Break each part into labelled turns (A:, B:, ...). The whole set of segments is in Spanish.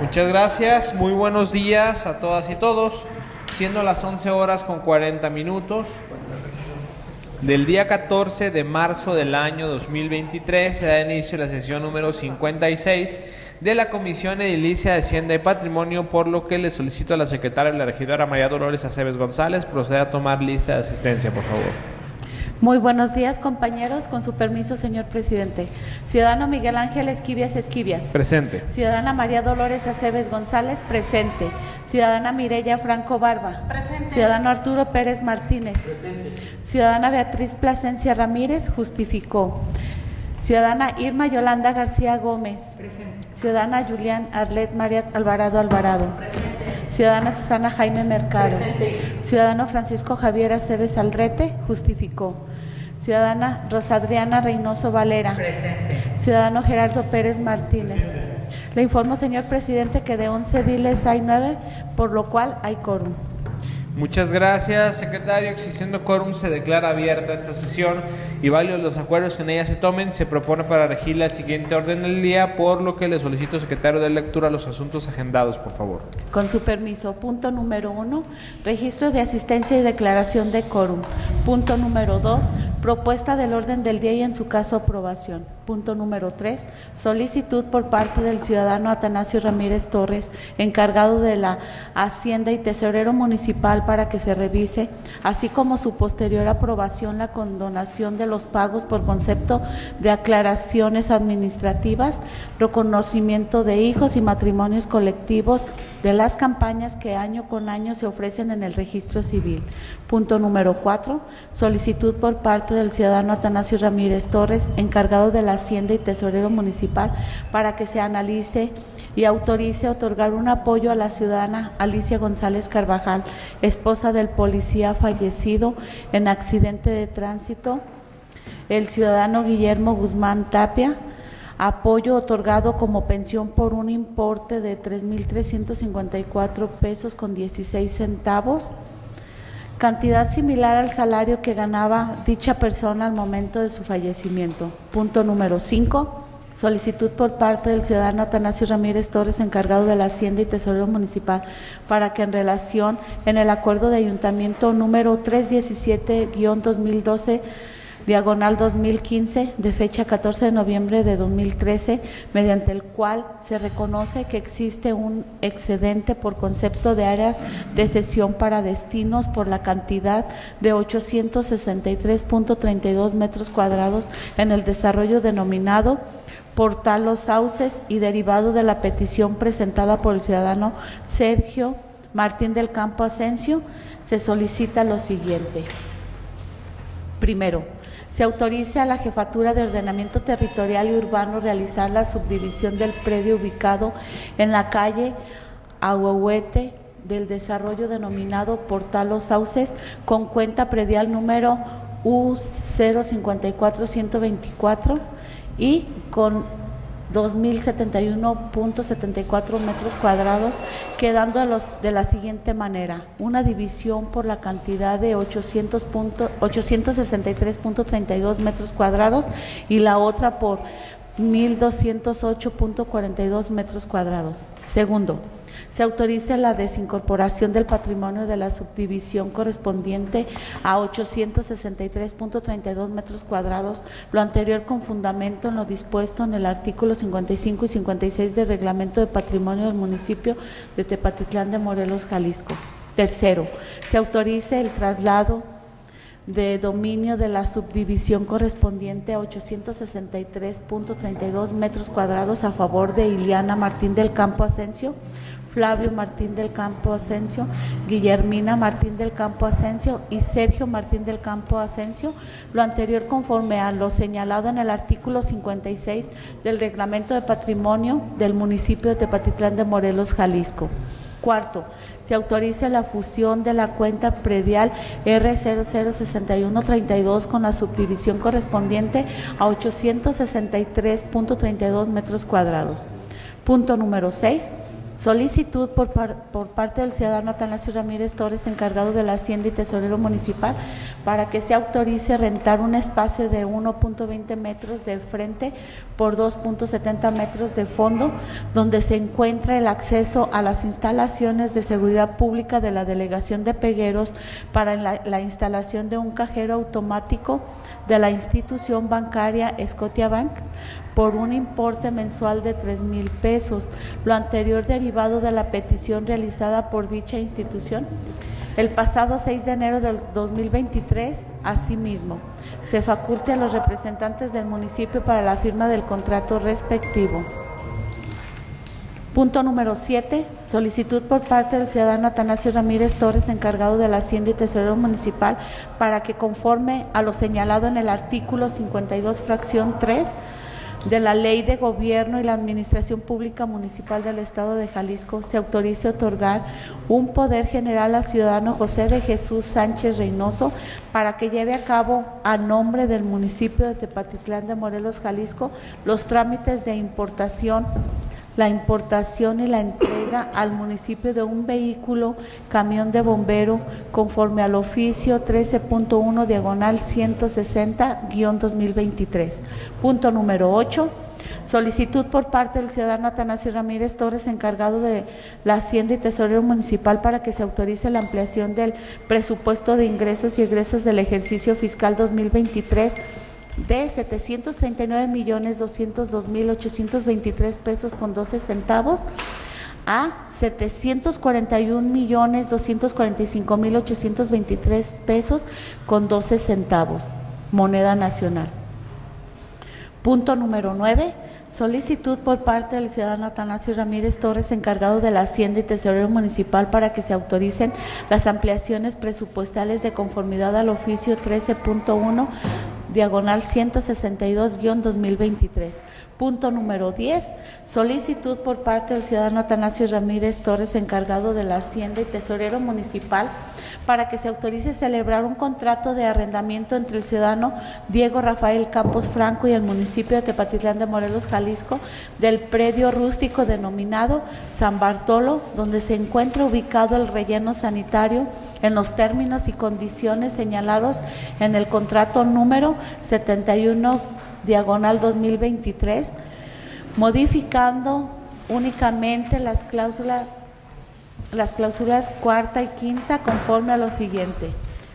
A: Muchas gracias, muy buenos días a todas y todos, siendo las 11 horas con 40 minutos del día 14 de marzo del año 2023 se da inicio la sesión número 56 de la Comisión Edilicia de Hacienda y Patrimonio, por lo que le solicito a la secretaria la regidora María Dolores Aceves González proceda a tomar lista de asistencia, por favor.
B: Muy buenos días, compañeros. Con su permiso, señor presidente. Ciudadano Miguel Ángel Esquivias Esquivias.
A: Presente.
B: Ciudadana María Dolores Aceves González. Presente. Ciudadana Mireya Franco Barba.
C: Presente.
B: Ciudadano Arturo Pérez Martínez.
A: Presente.
B: Ciudadana Beatriz Plasencia Ramírez. Justificó. Ciudadana Irma Yolanda García Gómez.
C: Presente.
B: Ciudadana Julián Arlet María Alvarado Alvarado.
C: Presente.
B: Ciudadana Susana Jaime Mercado. Ciudadano Francisco Javier Aceves Aldrete. Justificó. Ciudadana Rosadriana Reynoso Valera.
C: Presente.
B: Ciudadano Gerardo Pérez Martínez. Le informo, señor presidente, que de 11 diles hay 9, por lo cual hay quórum.
A: Muchas gracias, secretario. Existiendo quórum, se declara abierta esta sesión y válidos los acuerdos que en ella se tomen, se propone para regirla el siguiente orden del día, por lo que le solicito, secretario de lectura, los asuntos agendados, por favor.
B: Con su permiso, punto número uno, registro de asistencia y declaración de quórum. Punto número dos, propuesta del orden del día y en su caso aprobación. Punto número tres, solicitud por parte del ciudadano Atanasio Ramírez Torres, encargado de la Hacienda y Tesorero Municipal para que se revise, así como su posterior aprobación, la condonación de los pagos por concepto de aclaraciones administrativas, reconocimiento de hijos y matrimonios colectivos de las campañas que año con año se ofrecen en el registro civil. Punto número cuatro, solicitud por parte del ciudadano Atanasio Ramírez Torres, encargado de la Hacienda y Tesorero Municipal, para que se analice y autorice otorgar un apoyo a la ciudadana Alicia González Carvajal, esposa del policía fallecido en accidente de tránsito, el ciudadano Guillermo Guzmán Tapia, apoyo otorgado como pensión por un importe de 3.354 pesos con 16 centavos, cantidad similar al salario que ganaba dicha persona al momento de su fallecimiento. Punto número 5. Solicitud por parte del ciudadano Atanasio Ramírez Torres, encargado de la Hacienda y Tesorero Municipal, para que en relación en el acuerdo de ayuntamiento número 317-2012, diagonal 2015, de fecha 14 de noviembre de 2013, mediante el cual se reconoce que existe un excedente por concepto de áreas de sesión para destinos por la cantidad de 863.32 metros cuadrados en el desarrollo denominado Portal Los Sauces y derivado de la petición presentada por el ciudadano Sergio Martín del Campo Asensio, se solicita lo siguiente. Primero, se autoriza a la Jefatura de Ordenamiento Territorial y Urbano realizar la subdivisión del predio ubicado en la calle Ahuehuete del desarrollo denominado Portal Los Sauces con cuenta predial número U054124 y con 2.071.74 metros cuadrados, quedando de, los, de la siguiente manera. Una división por la cantidad de 800 punto- 863.32 metros cuadrados y la otra por 1.208.42 metros cuadrados. Segundo, se autoriza la desincorporación del patrimonio de la subdivisión correspondiente a 863.32 metros cuadrados, lo anterior con fundamento en lo dispuesto en el artículo 55 y 56 del Reglamento de Patrimonio del municipio de Tepatitlán de Morelos, Jalisco. Tercero, se autoriza el traslado de dominio de la subdivisión correspondiente a 863.32 metros cuadrados a favor de Iliana Martín del Campo Asensio, Flavio Martín del Campo Asensio, Guillermina Martín del Campo Asensio y Sergio Martín del Campo Asensio, lo anterior conforme a lo señalado en el artículo 56 del Reglamento de Patrimonio del municipio de Tepatitlán de Morelos, Jalisco. Cuarto, se autoriza la fusión de la cuenta predial R006132 con la subdivisión correspondiente a 863.32 metros cuadrados. Punto número 6. Solicitud por, par- por parte del ciudadano Atanasio Ramírez Torres, encargado de la Hacienda y Tesorero Municipal, para que se autorice rentar un espacio de 1.20 metros de frente por 2.70 metros de fondo, donde se encuentra el acceso a las instalaciones de seguridad pública de la Delegación de Pegueros para la, la instalación de un cajero automático de la institución bancaria Scotiabank por un importe mensual de tres mil pesos, lo anterior derivado de la petición realizada por dicha institución el pasado 6 de enero del 2023, asimismo, se faculte a los representantes del municipio para la firma del contrato respectivo. Punto número 7. Solicitud por parte del ciudadano Atanasio Ramírez Torres, encargado de la Hacienda y Tesorero Municipal, para que conforme a lo señalado en el artículo 52, fracción 3 de la Ley de Gobierno y la Administración Pública Municipal del Estado de Jalisco, se autorice otorgar un poder general al ciudadano José de Jesús Sánchez Reynoso para que lleve a cabo a nombre del municipio de Tepatitlán de Morelos, Jalisco, los trámites de importación la importación y la entrega al municipio de un vehículo camión de bombero conforme al oficio 13.1 diagonal 160-2023. Punto número 8. Solicitud por parte del ciudadano Atanasio Ramírez Torres, encargado de la Hacienda y Tesorero Municipal, para que se autorice la ampliación del presupuesto de ingresos y egresos del ejercicio fiscal 2023 de 739 millones 202 mil 823 pesos con 12 centavos a 741 millones 245 mil 823 pesos con 12 centavos, moneda nacional. Punto número 9. Solicitud por parte del ciudadano Atanasio Ramírez Torres, encargado de la Hacienda y Tesorero Municipal, para que se autoricen las ampliaciones presupuestales de conformidad al oficio 13.1 diagonal 162-2023. Punto número 10. Solicitud por parte del ciudadano Atanasio Ramírez Torres, encargado de la Hacienda y Tesorero Municipal, para que se autorice celebrar un contrato de arrendamiento entre el ciudadano Diego Rafael Campos Franco y el municipio de Tepatitlán de Morelos, Jalisco, del predio rústico denominado San Bartolo, donde se encuentra ubicado el relleno sanitario en los términos y condiciones señalados en el contrato número 71 diagonal 2023, modificando únicamente las cláusulas las cláusulas cuarta y quinta conforme a lo siguiente.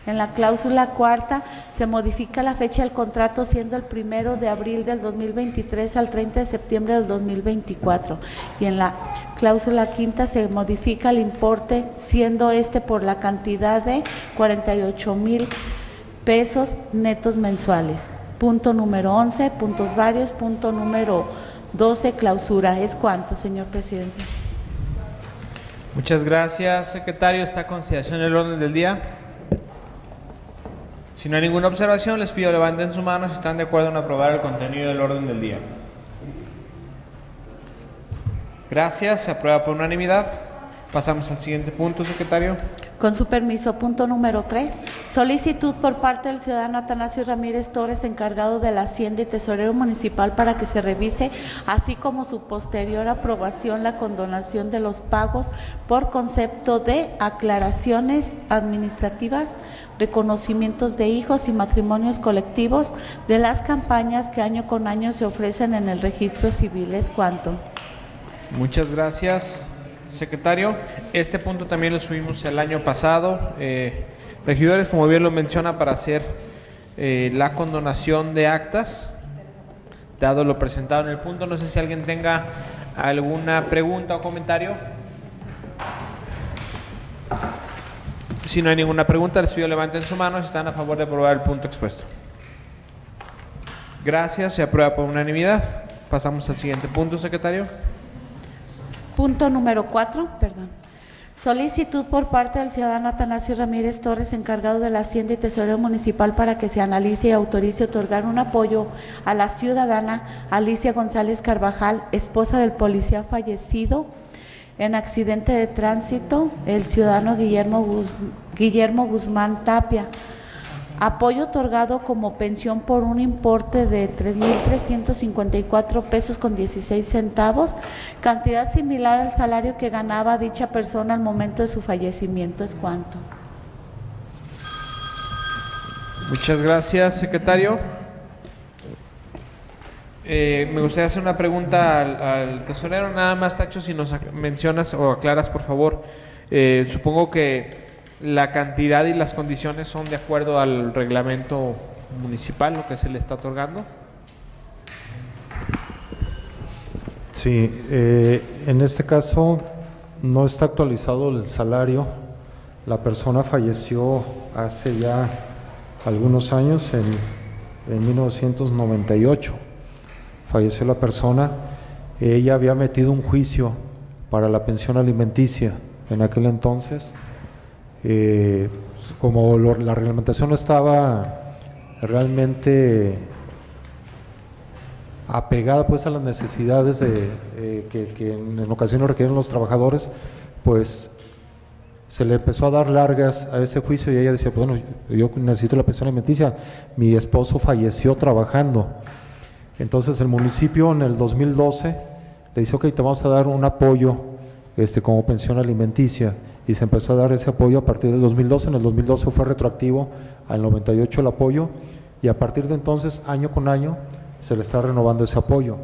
B: En la cláusula cuarta se modifica la fecha del contrato siendo el primero de abril del 2023 al 30 de septiembre del 2024 y en la cláusula quinta se modifica el importe siendo este por la cantidad de 48 mil pesos netos mensuales. Punto número 11, puntos varios, punto número 12, clausura. ¿Es cuánto, señor presidente?
A: Muchas gracias, secretario. Está consideración el orden del día. Si no hay ninguna observación, les pido levanten su mano si están de acuerdo en aprobar el contenido del orden del día. Gracias, se aprueba por unanimidad. Pasamos al siguiente punto, secretario.
B: Con su permiso, punto número 3. Solicitud por parte del ciudadano Atanasio Ramírez Torres, encargado de la Hacienda y Tesorero Municipal, para que se revise, así como su posterior aprobación, la condonación de los pagos por concepto de aclaraciones administrativas, reconocimientos de hijos y matrimonios colectivos de las campañas que año con año se ofrecen en el registro civil. ¿Es cuánto?
A: Muchas gracias, secretario. Este punto también lo subimos el año pasado. Eh, regidores, como bien lo menciona, para hacer eh, la condonación de actas, dado lo presentado en el punto. No sé si alguien tenga alguna pregunta o comentario. Si no hay ninguna pregunta, les pido levanten su mano si están a favor de aprobar el punto expuesto. Gracias, se aprueba por unanimidad. Pasamos al siguiente punto, secretario.
B: Punto número cuatro, perdón. Solicitud por parte del ciudadano Atanasio Ramírez Torres, encargado de la Hacienda y Tesorero Municipal, para que se analice y autorice otorgar un apoyo a la ciudadana Alicia González Carvajal, esposa del policía fallecido en accidente de tránsito, el ciudadano Guillermo, Guillermo Guzmán Tapia, Apoyo otorgado como pensión por un importe de 3.354 pesos con 16 centavos, cantidad similar al salario que ganaba dicha persona al momento de su fallecimiento. ¿Es cuánto?
A: Muchas gracias, secretario. Eh, me gustaría hacer una pregunta al, tesorero, nada más, Tacho, si nos mencionas o aclaras, por favor. Eh, supongo que la cantidad y las condiciones son de acuerdo al reglamento municipal, lo que se le está otorgando.
C: Sí, eh, en este caso no está actualizado el salario. La persona falleció hace ya algunos años, en, en 1998. Falleció la persona. Ella había metido un juicio para la pensión alimenticia en aquel entonces eh, como la reglamentación no estaba realmente apegada pues a las necesidades de, eh, que, en, ocasiones requieren los trabajadores, pues se le empezó a dar largas a ese juicio y ella decía, bueno, yo necesito la pensión alimenticia, mi esposo falleció trabajando. Entonces el municipio en el 2012 le dice, ok, te vamos a dar un apoyo este, como pensión alimenticia y se empezó a dar ese apoyo a partir del 2012. En el 2012 fue retroactivo al 98 el apoyo y a partir de entonces, año con año, se le está renovando ese apoyo.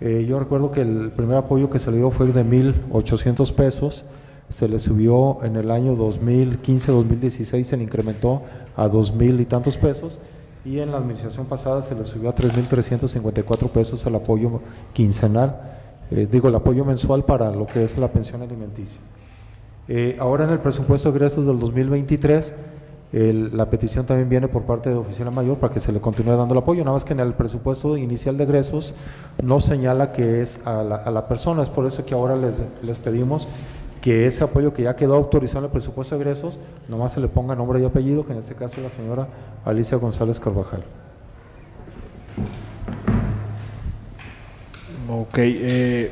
C: Eh, yo recuerdo que el primer apoyo que se le dio fue de 1.800 pesos, se le subió en el año 2015-2016, se le incrementó a 2.000 y tantos pesos y en la administración pasada se le subió a 3.354 pesos el apoyo quincenal, eh, digo el apoyo mensual para lo que es la pensión alimenticia. Eh, ahora en el presupuesto de egresos del 2023, la petición también viene por parte de Oficina Mayor para que se le continúe dando el apoyo, nada más que en el presupuesto inicial de egresos no señala que es a la, persona, es por eso que ahora les, les, pedimos que ese apoyo que ya quedó autorizado en el presupuesto de egresos, nomás se le ponga nombre y apellido, que en este caso es la señora Alicia González Carvajal.
A: Ok, eh,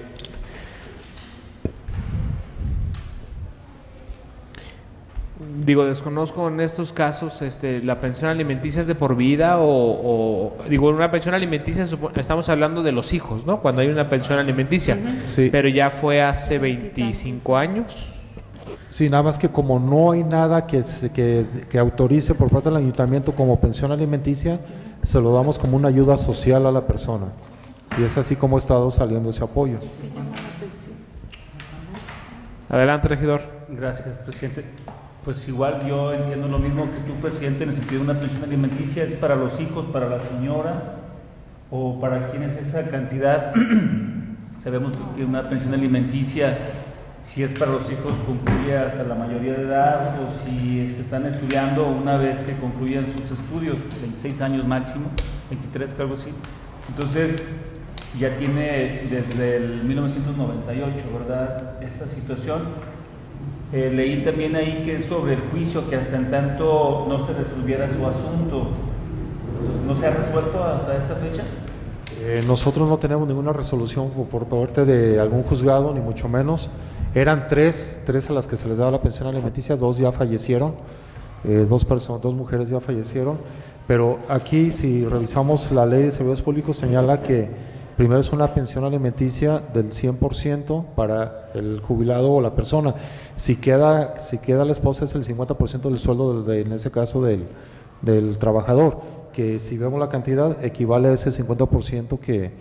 A: digo, desconozco en estos casos, este, la pensión alimenticia es de por vida o, digo, una pensión alimenticia estamos hablando de los hijos, ¿no? Cuando hay una pensión alimenticia, sí. pero ya fue hace 25 años.
C: Sí, nada más que como no hay nada que, que, que autorice por parte del ayuntamiento como pensión alimenticia, se lo damos como una ayuda social a la persona. Y es así como ha estado saliendo ese apoyo.
A: Adelante, regidor.
D: Gracias, presidente. Pues igual yo entiendo lo mismo que tú, presidente, en el sentido de una pensión alimenticia es para los hijos, para la señora o para quién es esa cantidad. Sabemos que una pensión alimenticia, si es para los hijos, concluye hasta la mayoría de edad o si se están estudiando una vez que concluyan sus estudios, 26 años máximo, 23, algo así. Entonces, ya tiene desde el 1998, ¿verdad? Esta situación eh, leí también ahí que sobre el juicio, que hasta en tanto no se resolviera su asunto. Entonces, ¿no se ha resuelto hasta esta fecha?
C: Eh, nosotros no tenemos ninguna resolución por parte de algún juzgado, ni mucho menos. Eran tres, tres a las que se les daba la pensión alimenticia, dos ya fallecieron, eh, dos, personas, dos mujeres ya fallecieron. Pero aquí, si revisamos la ley de servicios públicos, señala que Primero es una pensión alimenticia del 100% para el jubilado o la persona. Si queda, si queda la esposa es el 50% del sueldo, en ese caso, del, del, trabajador, que si vemos la cantidad equivale a ese 50% que,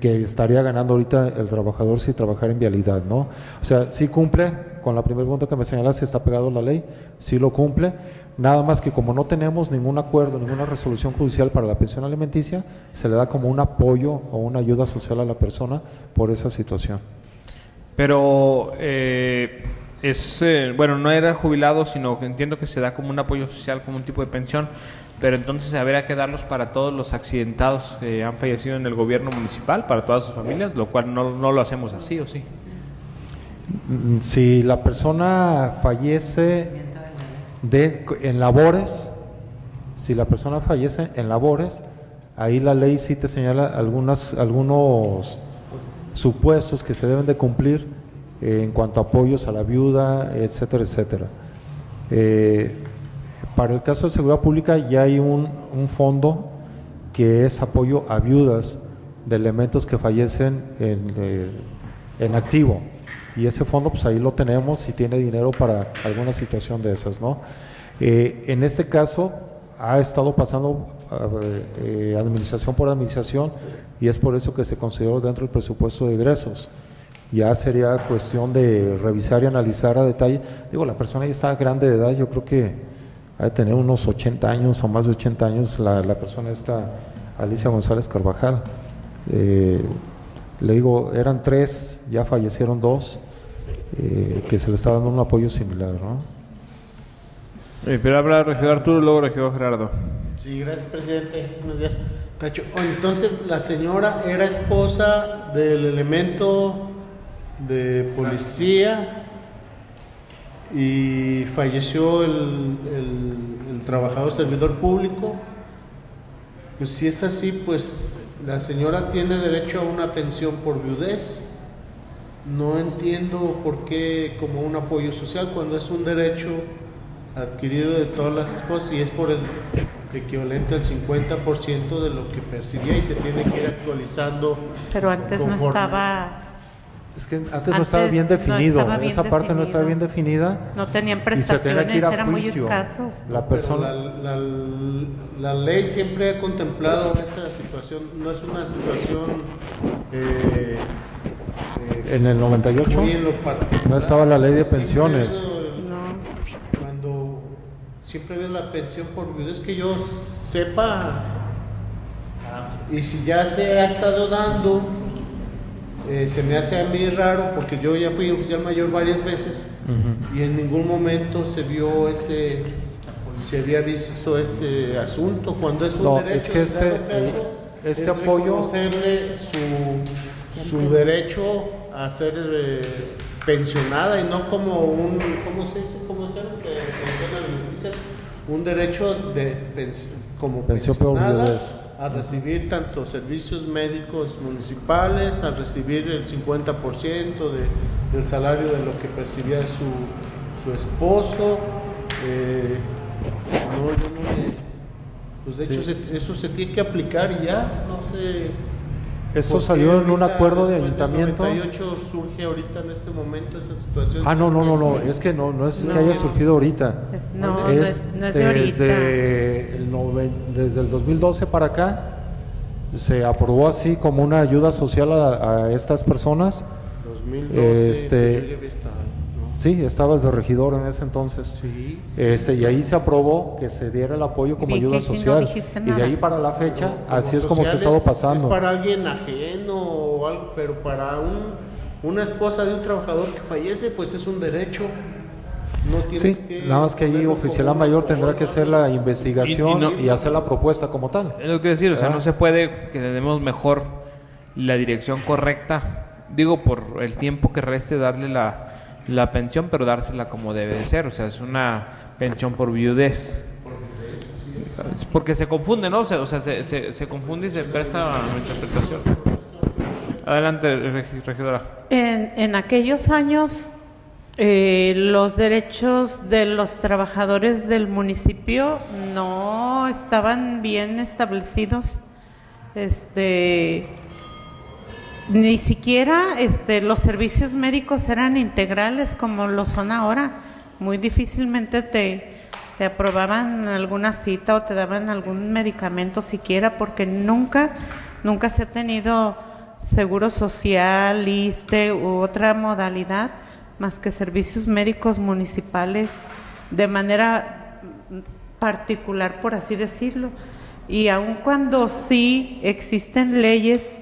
C: que estaría ganando ahorita el trabajador si trabajara en vialidad, ¿no? O sea, sí cumple con la primera pregunta que me señala si está pegado a la ley, sí lo cumple, Nada más que como no tenemos ningún acuerdo, ninguna resolución judicial para la pensión alimenticia, se le da como un apoyo o una ayuda social a la persona por esa situación.
A: Pero eh, es, eh, bueno, no era jubilado, sino que entiendo que se da como un apoyo social, como un tipo de pensión, pero entonces habría que darlos para todos los accidentados que han fallecido en el gobierno municipal, para todas sus familias, lo cual no, no lo hacemos así, ¿o sí?
C: Mm, si la persona fallece de, en labores, si la persona fallece en labores, ahí la ley sí te señala algunas, algunos supuestos que se deben de cumplir eh, en cuanto a apoyos a la viuda, etcétera, etcétera. Eh, Para el caso de seguridad pública ya hay un, un fondo que es apoyo a viudas de elementos que fallecen en, eh, en activo. Y ese fondo, pues ahí lo tenemos y tiene dinero para alguna situación de esas, ¿no? Eh, en este caso, ha estado pasando eh, administración por administración y es por eso que se consideró dentro del presupuesto de egresos. Ya sería cuestión de revisar y analizar a detalle. Digo, la persona ya está grande de edad, yo creo que ha de tener unos 80 años o más de 80 años la, la persona esta, Alicia González Carvajal. Eh, le digo, eran tres, ya fallecieron dos, eh, que se le está dando un apoyo similar, ¿no?
A: Eh, pero habla regidor Arturo, luego regidor Gerardo.
E: Sí, gracias, presidente. Buenos días. Tacho, oh, entonces, la señora era esposa del elemento de policía y falleció el, el- el trabajador servidor público. Pues si es así, pues la señora tiene derecho a una pensión por viudez. No entiendo por qué como un apoyo social cuando es un derecho adquirido de todas las esposas y es por el equivalente al 50% de lo que percibía y se tiene que ir actualizando.
F: Pero antes no estaba,
C: Es que antes, no estaba bien
F: no
C: definido,
F: estaba bien
C: esa parte no estaba bien definida
F: no tenían
C: y se tenía
F: prestaciones,
C: que ir a
F: eran muy escasos.
C: La persona,
E: la, la- la ley siempre ha contemplado esa situación, no es una situación eh,
C: en el 98,
E: muy en lo particular.
C: no estaba la ley de pensiones.
F: No.
E: Cuando siempre veo la pensión por viudez que yo sepa, y si ya se ha estado dando, eh, se me hace a mí raro porque yo ya fui oficial mayor varias veces y en ningún momento se vio ese, se había visto este asunto cuando es un
C: No,
E: derecho.
C: es que este,
E: caso,
C: eh, este
E: es
C: apoyo-
E: su, su derecho a ser eh, pensionada y no como un, ¿cómo se dice? ¿Cómo dijeron? Un derecho de como
C: Pensión
E: pensionada a recibir tanto servicios médicos municipales, a recibir el 50% de, del salario de lo que percibía su, su esposo. eh, no, yo no le- Pues de hecho se- eso se tiene que aplicar y ya, no sé. Qué
C: salió en un acuerdo de ayuntamiento.
E: 98 surge ahorita en este momento esa situación.
C: Ah, no, no, no, no, es que no, no es que
F: No.
C: haya surgido ahorita.
F: No, no es, no es de ahorita.
C: desde el, noven- desde el 2012 para acá se aprobó así como una ayuda social a, a estas personas.
E: 2012,
C: Este- Sí, estabas de regidor en ese entonces.
E: Sí.
C: Este, y ahí se aprobó que se diera el apoyo como
F: Vi
C: ayuda
F: que sí no
C: social. y de ahí para la fecha, así es como se ha
E: social
C: estado
E: es-
C: pasando.
E: Es para alguien ajeno o algo, pero para un, una esposa de un trabajador que fallece, pues es un derecho. No tienes
C: Sí,
E: que
C: nada más que allí oficial mayor tendrá que hacer la investigación
A: Y-
C: y,
A: y no-
C: hacer la propuesta como tal.
A: Es lo que decir, o sea,
C: Ah.
A: no se puede que le demos mejor la dirección correcta, digo, por el tiempo que reste darle la, la pensión, pero dársela como debe de ser, o sea, es una pensión por viudez. Porque se confunde, ¿no? O sea, se, confunde y se presta a la interpretación. Adelante, regi- regidora.
F: En, en aquellos años, eh, los derechos de los trabajadores del municipio no estaban bien establecidos. Este, ni siquiera este, los servicios médicos eran integrales como lo son ahora. Muy difícilmente te, te aprobaban alguna cita o te daban algún medicamento siquiera porque nunca, nunca se ha tenido seguro social, ISTE u otra modalidad más que servicios médicos municipales de manera particular, por así decirlo. Y aun cuando sí existen leyes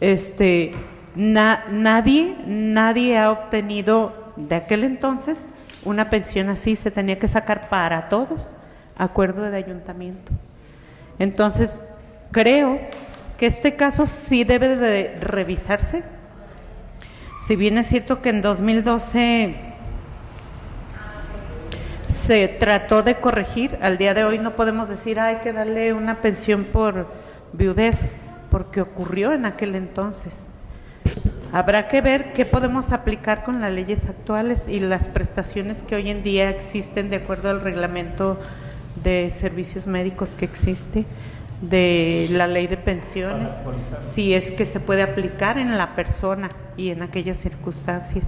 F: este, na- nadie, nadie ha obtenido de aquel entonces una pensión así, se tenía que sacar para todos, acuerdo de ayuntamiento. Entonces, creo que este caso sí debe de revisarse. Si bien es cierto que en 2012 se trató de corregir, al día de hoy no podemos decir "Ah, hay que darle una pensión por viudez, porque ocurrió en aquel entonces. Habrá que ver qué podemos aplicar con las leyes actuales y las prestaciones que hoy en día existen de acuerdo al reglamento de servicios médicos que existe, de la ley de pensiones, si es que se puede aplicar en la persona y en aquellas circunstancias.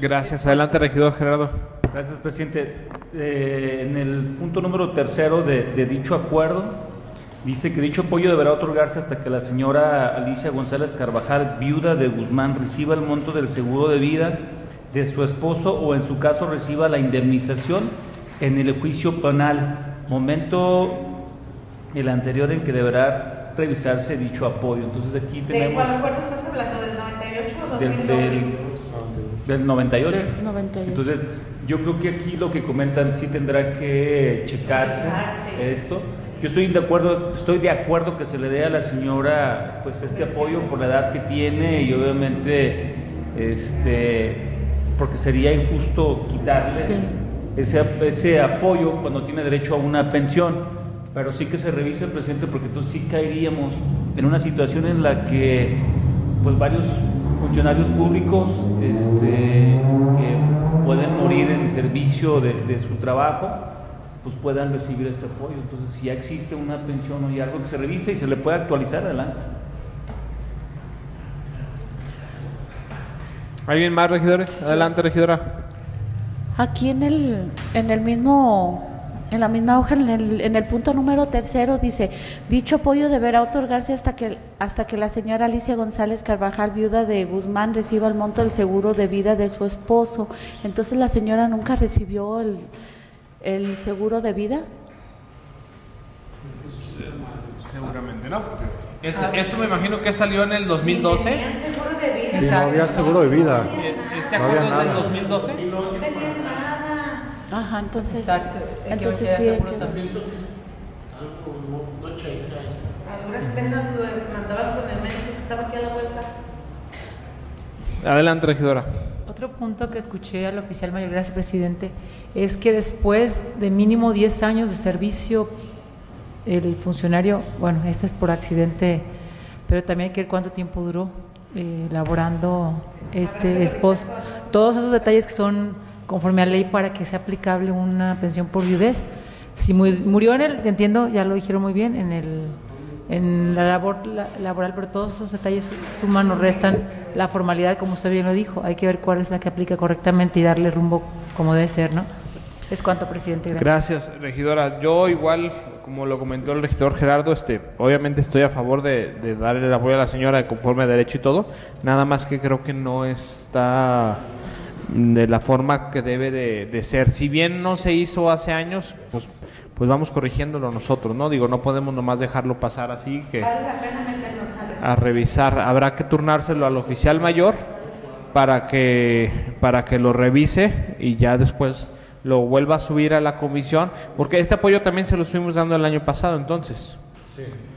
A: Gracias. Adelante, regidor Gerardo.
D: Gracias, presidente. Eh, en el punto número tercero de, de dicho acuerdo, dice que dicho apoyo deberá otorgarse hasta que la señora Alicia González Carvajal, viuda de Guzmán, reciba el monto del seguro de vida de su esposo o en su caso reciba la indemnización en el juicio penal. Momento el anterior en que deberá revisarse dicho apoyo. Entonces aquí
F: ¿De
D: tenemos
F: cuál acuerdo estás hablando? ¿Del 98 o
D: del,
F: 2012?
D: del, del 98.
B: Del 98.
D: Entonces, yo creo que aquí lo que comentan sí tendrá que checarse
F: Revisarse.
D: esto. Yo estoy de acuerdo, estoy de acuerdo que se le dé a la señora pues este apoyo por la edad que tiene y obviamente este porque sería injusto quitarle
B: Sí.
D: ese, ese apoyo cuando tiene derecho a una pensión. Pero sí que se revise, presidente, porque entonces sí caeríamos en una situación en la que pues varios funcionarios públicos este, que pueden morir en servicio de, de su trabajo, pues puedan recibir este apoyo. Entonces, si ya existe una pensión o hay algo que se revise y se le puede actualizar, adelante.
A: ¿Alguien más, regidores? Adelante, regidora.
B: Aquí en el, en el mismo, en la misma hoja, en el, en el punto número tercero dice, dicho apoyo deberá otorgarse hasta que, hasta que la señora Alicia González Carvajal, viuda de Guzmán, reciba el monto del seguro de vida de su esposo. Entonces la señora nunca recibió el, el seguro de vida.
A: Seguramente no. Esto, esto me imagino que salió en el 2012.
F: Tenían seguro de vida.
C: Sí, no había seguro de vida.
A: Este
C: No había
A: acuerdo es del
C: nada.
A: 2012.
F: No tenían nada.
B: Ajá, entonces,
G: Exacto.
B: entonces sí,
G: hay seguro
B: yo-
G: también.
E: Pienso que es algo no, no checa esto.
F: A duras penas lo mandaban con el médico que estaba aquí a la vuelta.
A: Adelante, regidora.
G: Otro punto que escuché al oficial mayor, gracias presidente, es que después de mínimo 10 años de servicio, el funcionario, bueno, este es por accidente, pero también hay que ver cuánto tiempo duró eh, laborando este esposo. Todos esos detalles que son conforme a ley para que sea aplicable una pensión por viudez. Si mu- murió en el, entiendo, ya lo dijeron muy bien, en el en la labor la- laboral, pero todos esos detalles suman o restan la formalidad, como usted bien lo dijo. Hay que ver cuál es la que aplica correctamente y darle rumbo como debe ser, ¿no? Es cuanto, presidente. Gracias.
A: Gracias, regidora. Yo igual, como lo comentó el regidor Gerardo, este, obviamente estoy a favor de, darle el apoyo a la señora conforme a derecho y todo. Nada más que creo que no está de la forma que debe de, de ser. Si bien no se hizo hace años, pues, pues vamos corrigiéndolo nosotros, ¿no? Digo, no podemos nomás dejarlo pasar así que
F: Vale la pena meternos a
A: a revisar. Habrá que turnárselo al oficial mayor para que para que lo revise y ya después lo vuelva a subir a la comisión, porque este apoyo también se lo estuvimos dando el año pasado, entonces.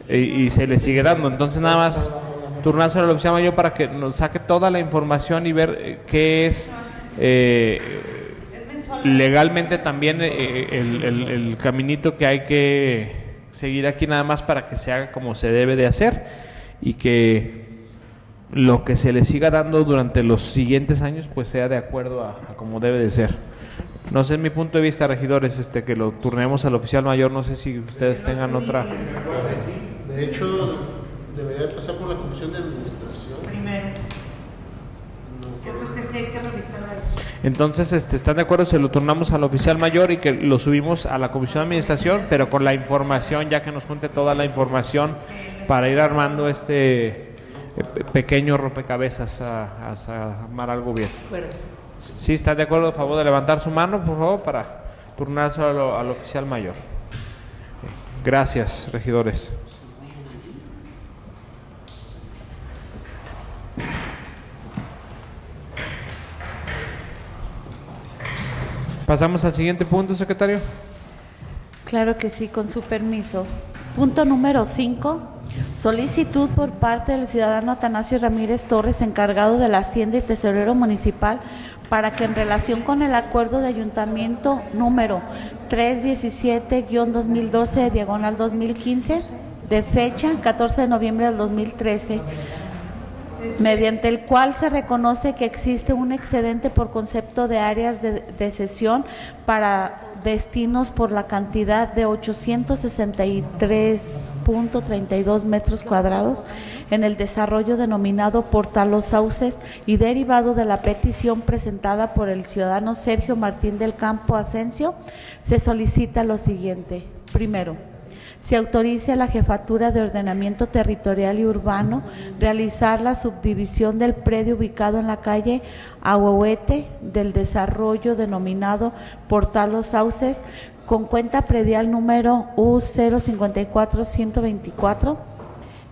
A: Y, y se le sigue dando, entonces nada más turnárselo al oficial mayor para que nos saque toda la información y ver eh, qué es eh, legalmente también eh, el, el- el caminito que hay que seguir aquí nada más para que se haga como se debe de hacer y que lo que se le siga dando durante los siguientes años pues sea de acuerdo a, a como debe de ser. No sé, en mi punto de vista, regidores, este que lo turnemos al oficial mayor, no sé si ustedes tengan otra...
E: De hecho, debería de pasar por la Comisión de Administración.
F: primero. Sí hay que.
A: Entonces, este, ¿están de acuerdo? Se lo turnamos al oficial mayor y que lo subimos a la comisión de administración, pero con la información, ya que nos junte toda la información para ir armando este eh, pe- pequeño rompecabezas a, a armar algo bien. ¿Sí están de acuerdo? A favor de levantar su mano, por favor, para turnarse al, al oficial mayor. Gracias, regidores. Pasamos al siguiente punto, secretario.
B: Claro que sí, con su permiso. Punto número 5. Solicitud por parte del ciudadano Atanasio Ramírez Torres, encargado de la Hacienda y Tesorero Municipal, para que en relación con el acuerdo de ayuntamiento número 317-2012, diagonal 2015, de fecha 14 de noviembre del 2013, mediante el cual se reconoce que existe un excedente por concepto de áreas de, de cesión para destinos por la cantidad de 863.32 metros cuadrados en el desarrollo denominado Portal Los y derivado de la petición presentada por el ciudadano Sergio Martín del Campo Asensio, se solicita lo siguiente. Primero, se autorice a la Jefatura de Ordenamiento Territorial y Urbano realizar la subdivisión del predio ubicado en la calle Ahuehuete del desarrollo denominado Portal Los Sauces con cuenta predial número U054124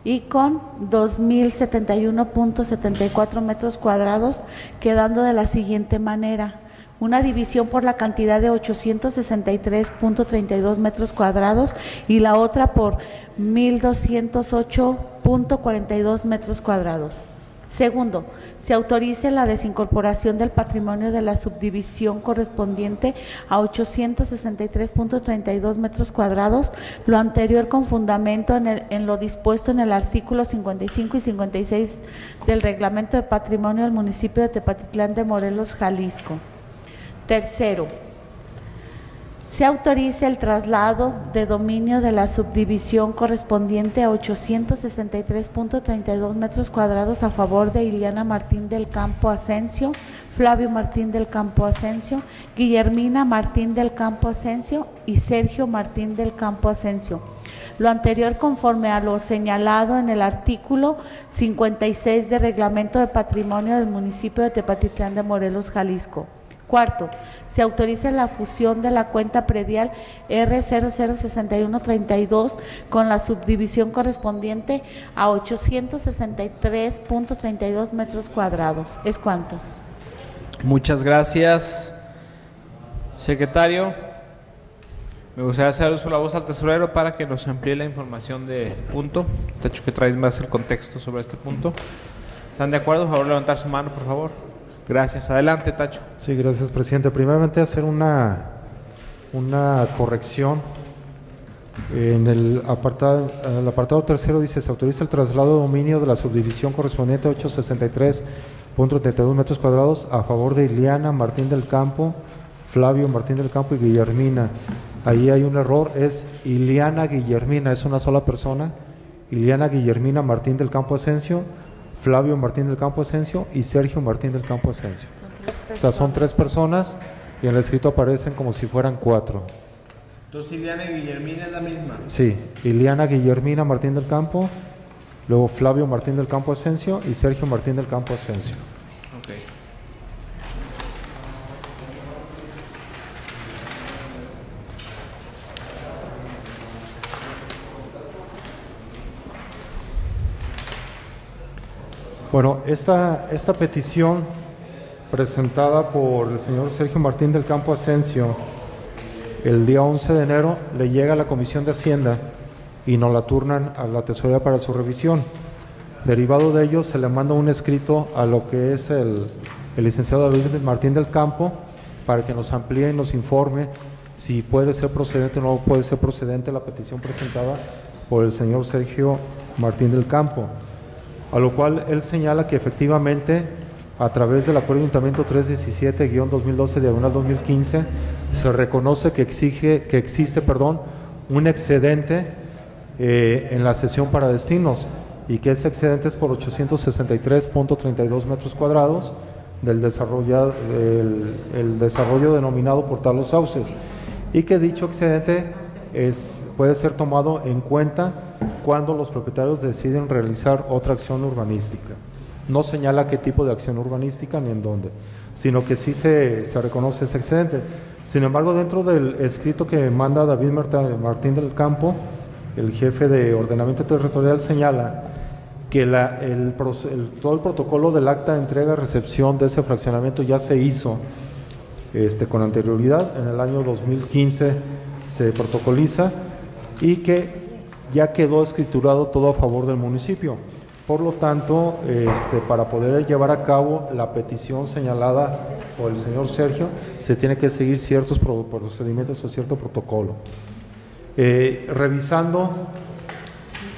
B: y con 2.071.74 metros cuadrados, quedando de la siguiente manera una división por la cantidad de 863.32 metros cuadrados y la otra por 1.208.42 metros cuadrados. Segundo, se autorice la desincorporación del patrimonio de la subdivisión correspondiente a 863.32 metros cuadrados, lo anterior con fundamento en, en, lo dispuesto en el artículo 55 y 56 del Reglamento de Patrimonio del municipio de Tepatitlán de Morelos, Jalisco. Tercero, se autoriza el traslado de dominio de la subdivisión correspondiente a 863.32 metros cuadrados a favor de Iliana Martín del Campo Asensio, Flavio Martín del Campo Asensio, Guillermina Martín del Campo Asensio y Sergio Martín del Campo Asensio. Lo anterior conforme a lo señalado en el artículo 56 del Reglamento de Patrimonio del municipio de Tepatitlán de Morelos, Jalisco. Cuarto, se autoriza la fusión de la cuenta predial R006132 con la subdivisión correspondiente a 863.32 metros cuadrados. ¿Es cuánto?
A: Muchas gracias, secretario. Me gustaría hacer uso de la voz al tesorero para que nos amplíe la información del punto. De hecho, que traes más el contexto sobre este punto. ¿Están de acuerdo? Por favor, levantar su mano, por favor. Gracias. Adelante, Tacho.
C: Sí, gracias, presidente. Primeramente, hacer una, una corrección. En el apartado, el apartado tercero dice, se autoriza el traslado de dominio de la subdivisión correspondiente a 863.32 metros cuadrados a favor de Iliana Martín del Campo, Flavio Martín del Campo y Guillermina. Ahí hay un error, es Iliana Guillermina, es una sola persona. Iliana Guillermina Martín del Campo Asensio Flavio Martín del Campo Asensio y Sergio Martín del Campo Asensio. O sea, son tres personas y en el escrito aparecen como si fueran cuatro.
A: Entonces, Iliana y Guillermina es la misma.
C: Sí, Iliana Guillermina Martín del Campo, luego Flavio Martín del Campo Asensio y Sergio Martín del Campo Asensio. Bueno, esta, esta petición presentada por el señor Sergio Martín del Campo Asensio el día 11 de enero le llega a la Comisión de Hacienda y nos la turnan a la tesorería para su revisión. Derivado de ello, se le manda un escrito a lo que es el, el licenciado David Martín del Campo para que nos amplíe y nos informe si puede ser procedente o no puede ser procedente la petición presentada por el señor Sergio Martín del Campo a lo cual él señala que efectivamente a través del Acuerdo de Ayuntamiento 317-2012 diagonal 2015 se reconoce que, exige, que existe perdón, un excedente eh, en la sesión para destinos y que ese excedente es por 863.32 metros cuadrados del desarrollo, desarrollo denominado Portal Los Sauces. Y que dicho excedente es, puede ser tomado en cuenta cuando los propietarios deciden realizar otra acción urbanística. No señala qué tipo de acción urbanística ni en dónde, sino que sí se, se reconoce ese excedente. Sin embargo, dentro del escrito que manda David Martín del Campo, el jefe de ordenamiento territorial señala que todo el protocolo del acta de entrega-recepción de ese fraccionamiento ya se hizo este, con anterioridad, en el año 2015 se protocoliza y que ya quedó escriturado todo a favor del municipio. Por lo tanto, este, para poder llevar a cabo la petición señalada por el señor Sergio, se tiene que seguir ciertos procedimientos o cierto protocolo. Eh, revisando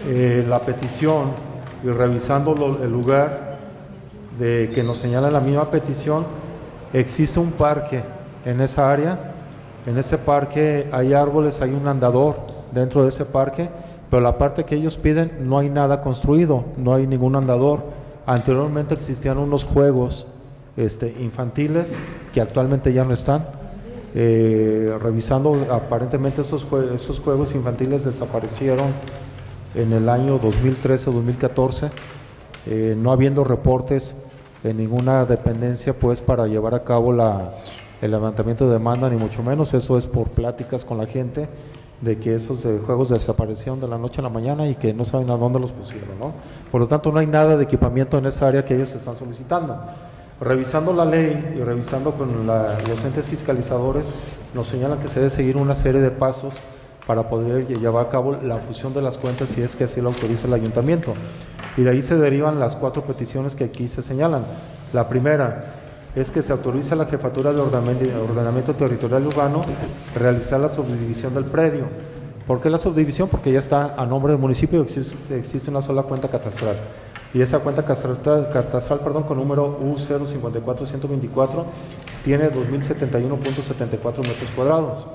C: eh, la petición y revisando lo, el lugar, de que nos señala la misma petición, existe un parque en esa área. En ese parque hay árboles, hay un andador dentro de ese parque, pero la parte que ellos piden no hay nada construido, no hay ningún andador. Anteriormente existían unos juegos este, infantiles que actualmente ya no están. Eh, revisando, aparentemente esos, juegos infantiles desaparecieron en el año 2013-2014, eh, no habiendo reportes en ninguna dependencia pues para llevar a cabo la, el levantamiento de demanda, ni mucho menos, eso es por pláticas con la gente de que esos eh, juegos desaparecieron de la noche a la mañana y que no saben a dónde los pusieron. ¿no? Por lo tanto, no hay nada de equipamiento en esa área que ellos están solicitando. Revisando la ley y revisando con los entes fiscalizadores, nos señalan que se debe seguir una serie de pasos para poder llevar a cabo la fusión de las cuentas si es que así lo autoriza el ayuntamiento. Y de ahí se derivan las cuatro peticiones que aquí se señalan. La primera es que se autoriza a la Jefatura de Ordenamiento, Territorial Urbano realizar la subdivisión del predio. ¿Por qué la subdivisión? Porque ya está a nombre del municipio existe, existe una sola cuenta catastral y esa cuenta catastral, perdón, con número U054124 tiene 2.071.74 metros cuadrados.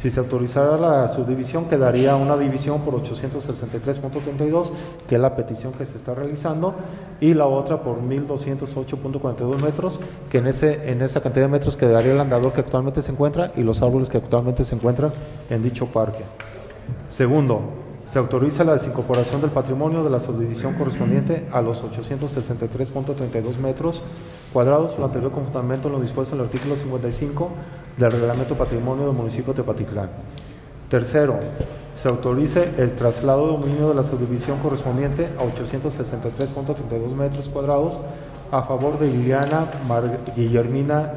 C: Si se autorizara la subdivisión, quedaría una división por 863.32, que es la petición que se está realizando, y la otra por 1.208.42 metros, que en, ese, en esa cantidad de metros quedaría el andador que actualmente se encuentra y los árboles que actualmente se encuentran en dicho parque. Segundo, se autoriza la desincorporación del patrimonio de la subdivisión correspondiente a los 863.32 metros cuadrados, lo anterior con fundamento en lo dispuesto en el artículo 55 del Reglamento Patrimonio del municipio de Patitlán. Tercero, se autorice el traslado de dominio de la subdivisión correspondiente a 863.32 metros cuadrados a favor de Liliana Guillermina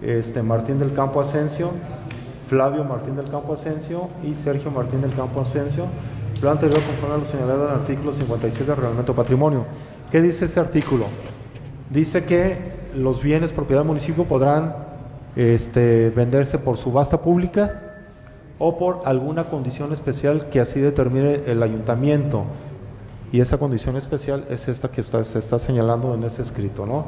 C: este, Martín del Campo Asensio, Flavio Martín del Campo Asensio y Sergio Martín del Campo Asensio, lo anterior conforme a lo señalado en el artículo 57 del Reglamento Patrimonio. ¿Qué dice ese artículo? Dice que los bienes propiedad del municipio podrán este, venderse por subasta pública o por alguna condición especial que así determine el ayuntamiento. Y esa condición especial es esta que está, se está señalando en ese escrito, ¿no?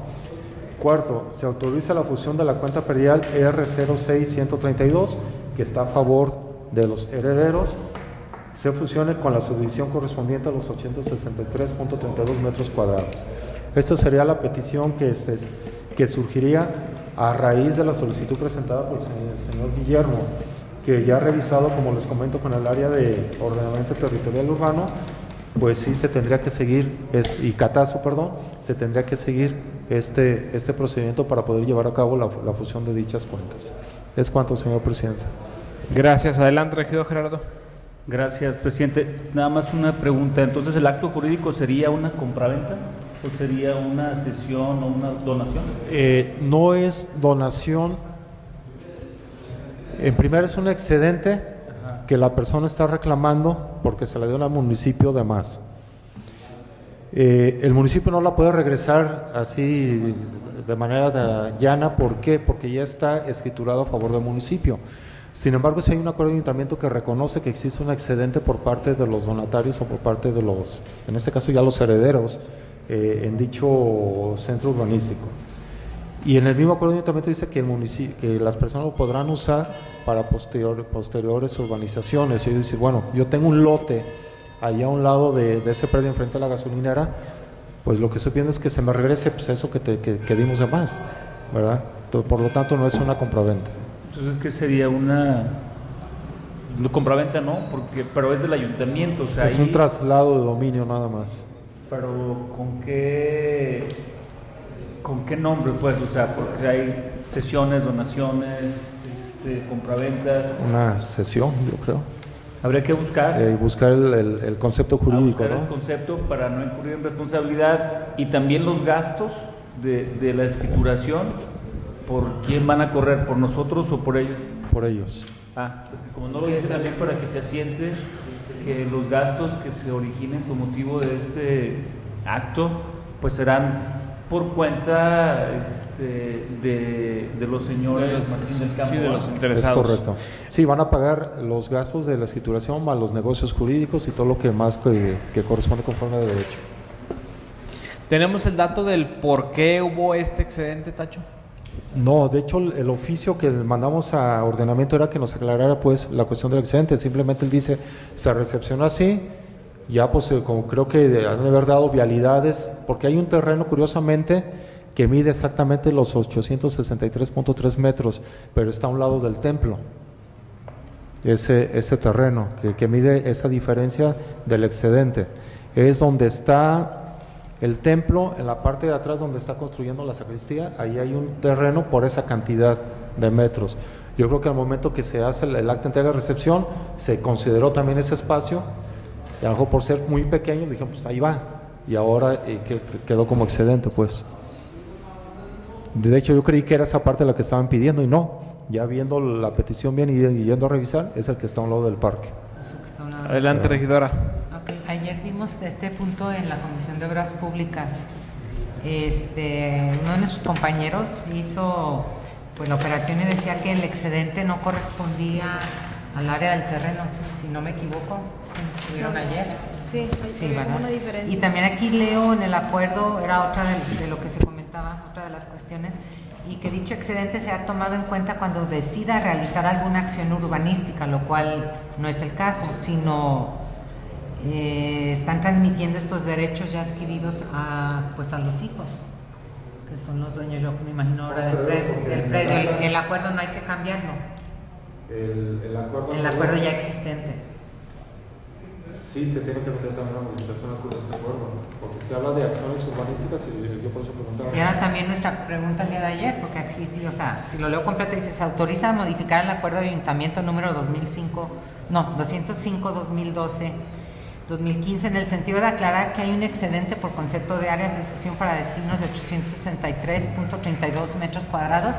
C: Cuarto, se autoriza la fusión de la cuenta perdial ER06132, que está a favor de los herederos, se fusione con la subdivisión correspondiente a los 863.32 metros cuadrados. Esta sería la petición que, que surgiría a raíz de la solicitud presentada por el señor Guillermo, que ya ha revisado, como les comento, con el área de ordenamiento territorial urbano, pues sí se tendría que seguir, y catazo, perdón, se tendría que seguir este, este procedimiento para poder llevar a cabo la, la fusión de dichas cuentas. Es cuanto, señor presidente.
A: Gracias. Adelante, regidor Gerardo.
D: Gracias, presidente. Nada más una pregunta. Entonces, ¿el acto jurídico sería una compraventa o sería una cesión o una donación?
C: Eh, no es donación. En primer es un excedente que la persona está reclamando porque se la dio al municipio de más. Eh, el municipio no la puede regresar así de manera llana, ¿por qué? Porque ya está escriturado a favor del municipio. Sin embargo, si hay un acuerdo de ayuntamiento que reconoce que existe un excedente por parte de los donatarios o por parte de los, en este caso ya los herederos, eh, en dicho centro urbanístico. Y en el mismo acuerdo de ayuntamiento dice que, el municipio, que las personas lo podrán usar para posterior, posteriores urbanizaciones. Y dice, bueno, yo tengo un lote allá a un lado de, ese predio enfrente de la gasolinera, pues lo que estoy viendo es que se me regrese pues eso que, te, que, dimos de más, ¿verdad? por lo tanto no es una compraventa.
D: Entonces, ¿qué sería una compraventa no? Porque, pero es del ayuntamiento, o sea,
C: es un traslado de dominio nada más.
D: Pero ¿con qué con qué nombre pues? O sea, porque hay sesiones, donaciones, este, compraventa.
C: Una sesión, yo creo.
D: Habría que buscar.
C: Eh, buscar el, el, concepto jurídico.
D: Buscar el concepto para no incurrir en responsabilidad y también los gastos de, de, la escrituración. ¿Por quién van a correr? ¿Por nosotros o por ellos?
C: Por ellos.
D: Ah, como no lo dice también para que se asiente que los gastos que se originen con motivo de este acto, pues serán por cuenta este, de, los señores Martín del Campo.
A: Sí, de los interesados.
C: Es correcto. Sí, van a pagar los gastos de la escrituración, más los negocios jurídicos y todo lo que más que, corresponde conforme a derecho.
A: ¿Tenemos el dato del por qué hubo este excedente, Tacho?
C: No, de hecho el, oficio que mandamos a ordenamiento era que nos aclarara pues la cuestión del excedente. Simplemente él dice, se recepcionó así, ya pues eh, como creo que han de haber dado vialidades, porque hay un terreno curiosamente que mide exactamente los 863.3 metros, pero está a un lado del templo. Ese, ese terreno que mide esa diferencia del excedente. Es donde está el templo, en la parte de atrás donde está construyendo la sacristía, ahí hay un terreno por esa cantidad de metros. Yo creo que al momento que se hace el, el acta de entrega-recepción, se consideró también ese espacio, y a lo mejor por ser muy pequeño, dijimos, pues ahí va, y ahora eh, que- que quedó como excedente, pues. De hecho, yo creí que era esa parte la que estaban pidiendo, y no, ya viendo la petición bien y, y yendo a revisar, es el que está a un lado del parque.
A: Adelante, regidora.
H: Vimos este punto en la Comisión de Obras Públicas. Este, uno de nuestros compañeros hizo pues, la operación y decía que el excedente no correspondía al área del terreno, si, no me equivoco, estuvieron ayer.
I: Sí,
H: Sí, ¿verdad? Y también aquí leo en el acuerdo, era otra de, de lo que se comentaba, otra de las cuestiones, y que dicho excedente se ha tomado en cuenta cuando decida realizar alguna acción urbanística, lo cual no es el caso, sino eh, están transmitiendo estos derechos ya adquiridos a, pues a los hijos, que son los dueños, yo me imagino ahora del predio. Del predio. El, el acuerdo no hay que cambiarlo,
C: El, acuerdo,
H: el acuerdo ya existente.
C: Sí, se tiene que meter también una modificación de ese acuerdo, porque si habla de acciones urbanísticas, y yo por eso preguntaba.
H: Y era también nuestra pregunta el día de ayer, porque aquí sí, o sea, si lo leo completo, dice, se autoriza a modificar el acuerdo de ayuntamiento número 2005, no, 205-2012, 2015, en el sentido de aclarar que hay un excedente por concepto de áreas de sesión para destinos de 863.32 metros cuadrados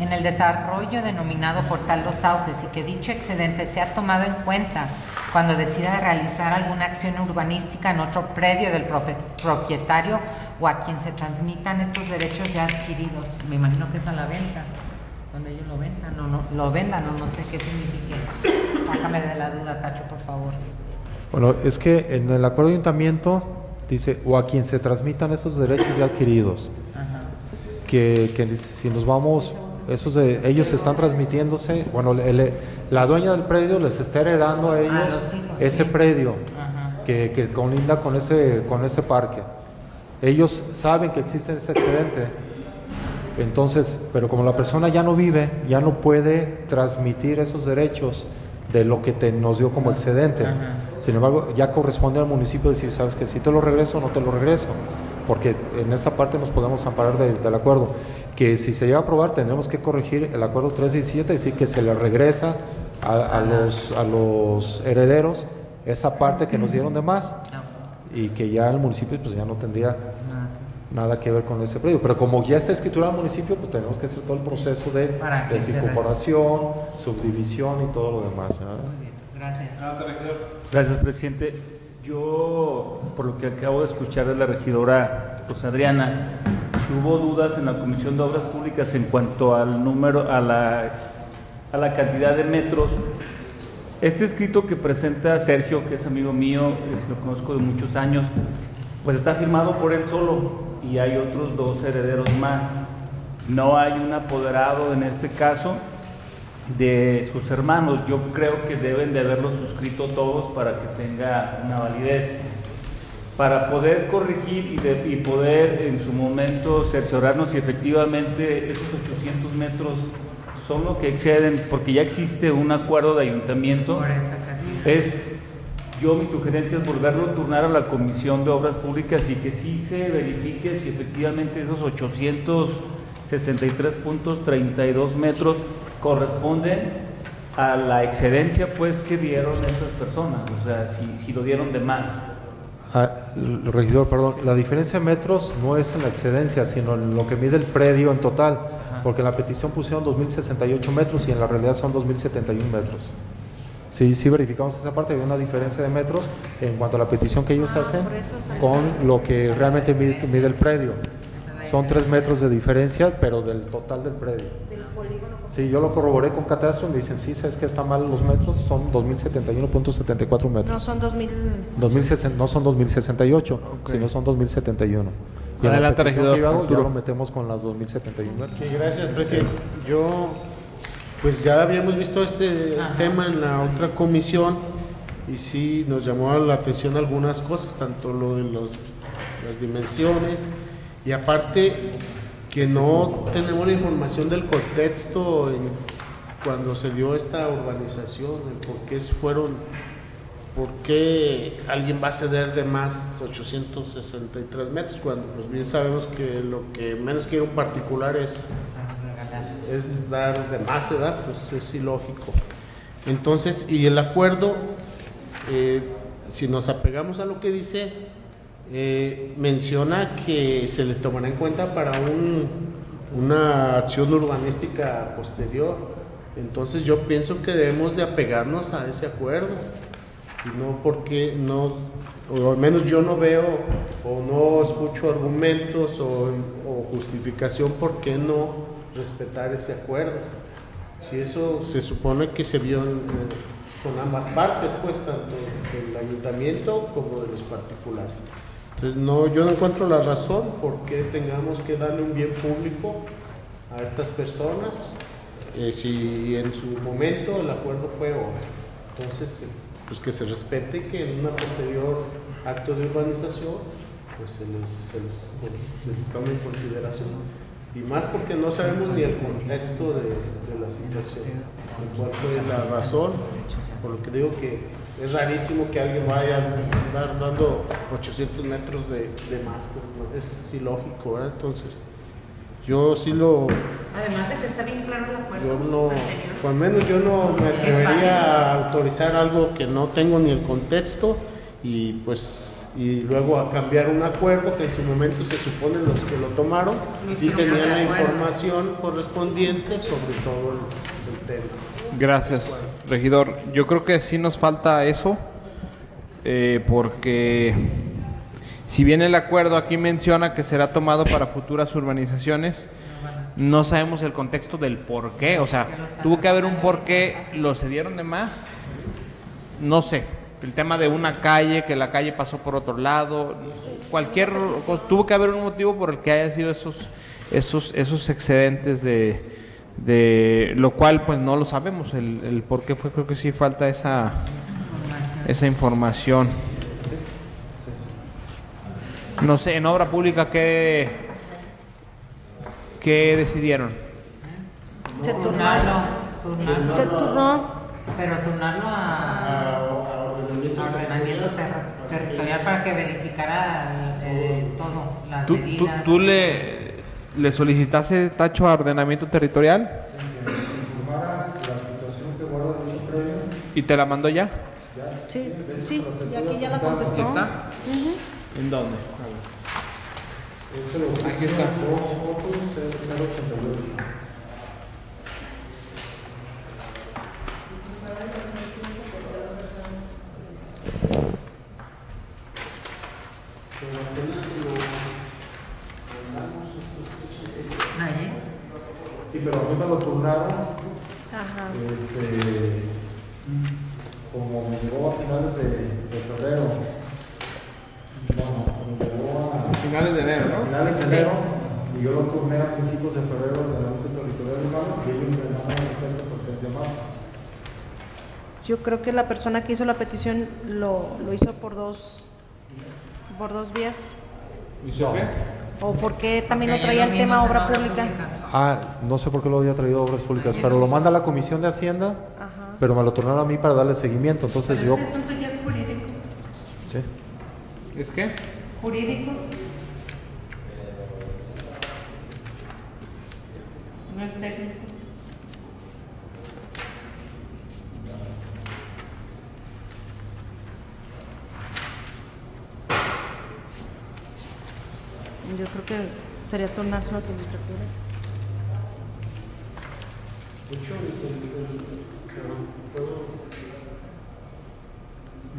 H: en el desarrollo denominado Portal Los Sauces y que dicho excedente sea tomado en cuenta cuando decida realizar alguna acción urbanística en otro predio del propietario o a quien se transmitan estos derechos ya adquiridos. Me imagino que es a la venta, cuando ellos lo vendan o no, lo vendan o no sé qué signifique. Sácame de la duda, Tacho, por favor.
C: Bueno, es que en el acuerdo de ayuntamiento dice, o a quien se transmitan esos derechos ya adquiridos,
H: Ajá.
C: que, que si nos vamos, esos de, ellos están transmitiéndose, bueno, el- la dueña del predio les está heredando a ellos
H: hijos,
C: ese
H: sí.
C: predio
H: Ajá.
C: que, que colinda con ese, con ese parque. Ellos saben que existe ese excedente, entonces, pero como la persona ya no vive, ya no puede transmitir esos derechos de lo que te, nos dio como excedente.
H: Ajá.
C: Sin embargo, ya corresponde al municipio decir, sabes que si te lo regreso o no te lo regreso, porque en esta parte nos podemos amparar de- del acuerdo. Que si se llega a aprobar, tendremos que corregir el acuerdo 317, decir que se le regresa a, a los, a los herederos esa parte que nos dieron de más y que ya el municipio pues ya no tendría nada que ver con ese predio. Pero como ya está escriturado el municipio, pues tenemos que hacer todo el proceso de desincorporación, subdivisión y todo lo demás. ¿verdad?
H: Muy bien, gracias.
D: Gracias, presidente. Yo, por lo que acabo de escuchar de la regidora Rosa Adriana, si hubo dudas en la Comisión de Obras Públicas en cuanto al número, a la, a la cantidad de metros. Este escrito que presenta Sergio, que es amigo mío, es- lo conozco de muchos años, pues está firmado por él solo y hay otros dos herederos más. No hay un apoderado en este caso de sus hermanos. Yo creo que deben de haberlo suscrito todos para que tenga una validez. Para poder corregir y, de- y poder en su momento cerciorarnos si efectivamente esos 800 metros son lo que exceden, porque ya existe un acuerdo de ayuntamiento,
H: Por esa
D: es, yo mi sugerencia es volverlo a turnar a la Comisión de Obras Públicas y que sí se verifique si efectivamente esos 863.32 metros corresponden a la excedencia pues que dieron estas personas, o sea, si, si lo dieron de más.
C: Ah, el regidor, perdón, la diferencia de metros no es en la excedencia, sino en lo que mide el predio en total, porque en la petición pusieron 2.068 metros y en la realidad son 2.071 metros. Sí, sí verificamos esa parte, hay una diferencia de metros en cuanto a la petición que ellos hacen con lo que realmente mide, mide el predio. Son 3 metros de diferencia, pero del total del predio. Sí, yo lo corroboré con catastro y me dicen, sí, sabes que está mal los metros, son 2.071.74 metros.
I: No son 2000.
C: 2060 no son 2068, sino son 2071. Y en la
A: Adelante, regidor
C: que yo hago, ya lo metemos con las 2071.
E: Sí, gracias, presidente. Yo, pues ya habíamos visto este tema en la otra comisión y sí nos llamó la atención algunas cosas, tanto lo de los, las dimensiones y aparte que no tenemos la información del contexto en- cuando se dio esta urbanización, el por qué fueron, por qué alguien va a ceder de más 863 metros, cuando pues bien sabemos que lo que menos quiere un particular es es dar de más edad, pues es ilógico. Entonces, y el acuerdo, eh, si nos apegamos a lo que dice, eh, menciona que se le tomará en cuenta para un- una acción urbanística posterior. Entonces yo pienso que debemos de apegarnos a ese acuerdo y no porque no, o al menos yo no veo o no escucho argumentos o, o justificación por qué no respetar ese acuerdo. Si eso se supone que se vio eh, con ambas partes, pues tanto del ayuntamiento como de los particulares. Entonces no, yo no encuentro la razón por qué tengamos que darle un bien público a estas personas eh, si en su momento el acuerdo fue otro. Entonces, eh, pues que se respete que en una posterior acto de urbanización, pues se les, se se les tome en consideración. Y más porque no sabemos ni el contexto de, de la situación, cuál fue la razón, por lo que digo que es rarísimo que alguien vaya a andar dando 800 metros de, de más, pues, es ilógico, ¿verdad? Entonces, yo sí lo,
F: Además de que está bien claro el acuerdo.
E: yo no, al menos yo no me atrevería a autorizar algo que no tengo ni el contexto y pues y luego a cambiar un acuerdo que en su momento se supone los que lo tomaron sí tenían la información correspondiente sobre todo el, el tema.
A: Gracias, regidor. Yo creo que sí nos falta eso, eh, porque si bien el acuerdo aquí menciona que será tomado para futuras urbanizaciones, no sabemos el contexto del por qué. O sea, tuvo que haber un por qué lo cedieron de más. No sé, el tema de una calle, que la calle pasó por otro lado, cualquier cosa, tuvo que haber un motivo por el que haya sido esos, esos, esos excedentes de, de lo cual pues no lo sabemos, el, el por qué fue, creo que sí falta esa, esa información. No sé, en obra pública, ¿qué, qué decidieron?
B: Se
H: Turnarlo, turnarlo.
B: Se turnó.
H: Pero turnarlo a, a ordenamiento ter- territorial para que verificara eh, todo, las
A: ¿Tú, tú,
H: medidas.
A: tú le, le solicitaste tacho a ordenamiento territorial? ¿Y te la mandó ya?
B: Sí, sí, y aquí ya la contestó.
A: ¿Aquí está? ¿En dónde? Aquí está.
C: Sí, pero a mí me lo turnaron,
B: Ajá.
C: este, como me llegó a finales de, de febrero. Bueno, me llegó a
A: Finales de enero, ¿no?
C: finales de enero y yo lo turné a principios de febrero del ámbito territorial urbano y ellos mandan las respuestas al 6 de marzo.
I: Yo creo que la persona que hizo la petición lo, lo hizo por dos, por dos vías.
A: ¿Y se qué?
I: ¿O por qué también lo traía el tema obra pública?
C: Ah, no sé por qué lo había traído Obras Públicas, pero lo manda a la Comisión de Hacienda,
I: Ajá.
C: pero me lo turnaron a mí para darle seguimiento, entonces yo...
I: Este asunto ya es jurídico.
C: Sí.
A: ¿Es qué?
I: ¿Jurídico? No es técnico. Yo creo que sería tornarse una sindicatura.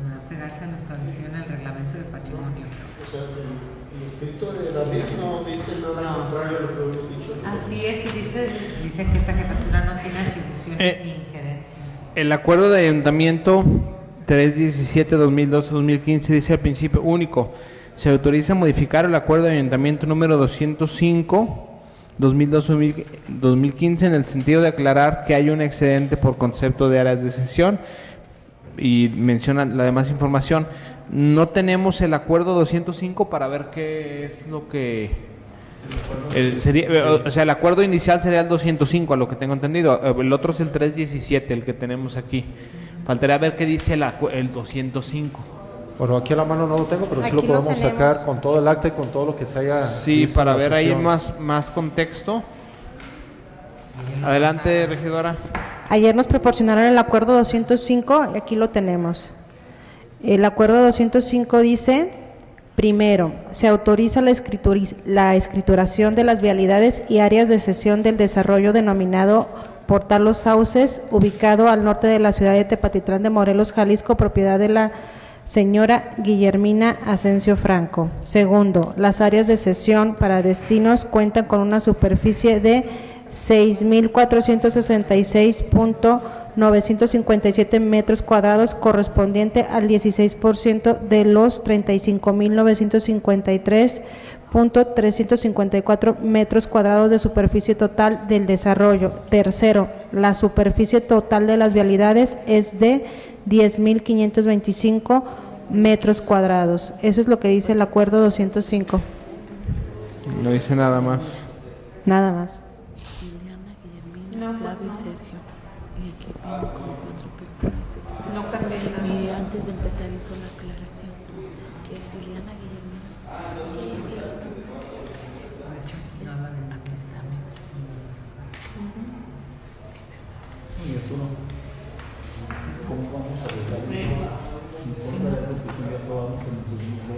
H: Va a pegarse a establecido en el reglamento de patrimonio.
E: O sea, el, el escrito de David no dice nada contrario a lo que hemos dicho.
I: Así es, y dice
H: Dice que esta jefatura no tiene atribuciones
A: Eh.
H: ni injerencia.
A: El acuerdo de ayuntamiento 317, 2012, 2015 dice al principio único. Se autoriza modificar el acuerdo de ayuntamiento número 205 2012-2015 en el sentido de aclarar que hay un excedente por concepto de áreas de sesión y menciona la demás información. No tenemos el acuerdo 205 para ver qué es lo que el, sería, eh, o sea, el acuerdo inicial sería el 205, a lo que tengo entendido. Eh, El otro es el 317, el que tenemos aquí. Faltaría ver qué dice el, el 205.
C: Bueno, aquí a la mano no lo tengo, pero sí
I: Aquí
C: lo
I: lo
C: podemos sacar con todo el acta y con todo lo que se haya.
A: Sí,
C: visto
A: para ver ahí más, más contexto. Adelante, regidora.
I: Ayer nos proporcionaron el acuerdo 205 y aquí lo tenemos. El acuerdo 205 dice, primero, se autoriza la, la escrituración de las vialidades y áreas de sesión del desarrollo denominado Portal Los Sauces, ubicado al norte de la ciudad de Tepatitlán de Morelos, Jalisco, propiedad de la señora Guillermina Asensio Franco. Segundo, las áreas de sesión para destinos cuentan con una superficie de 6.466.957 metros cuadrados, correspondiente al 16% de los 35.953.354 metros cuadrados de superficie total del desarrollo. Tercero, la superficie total de las vialidades es de 10.525 metros cuadrados. Eso es lo que dice el acuerdo 205.
A: No dice nada más.
I: Nada más.
B: Vienen como cuatro personas.
F: No.
B: Y antes de empezar hizo la aclaración que es Liliana, Guillermina. Aquí está, mira.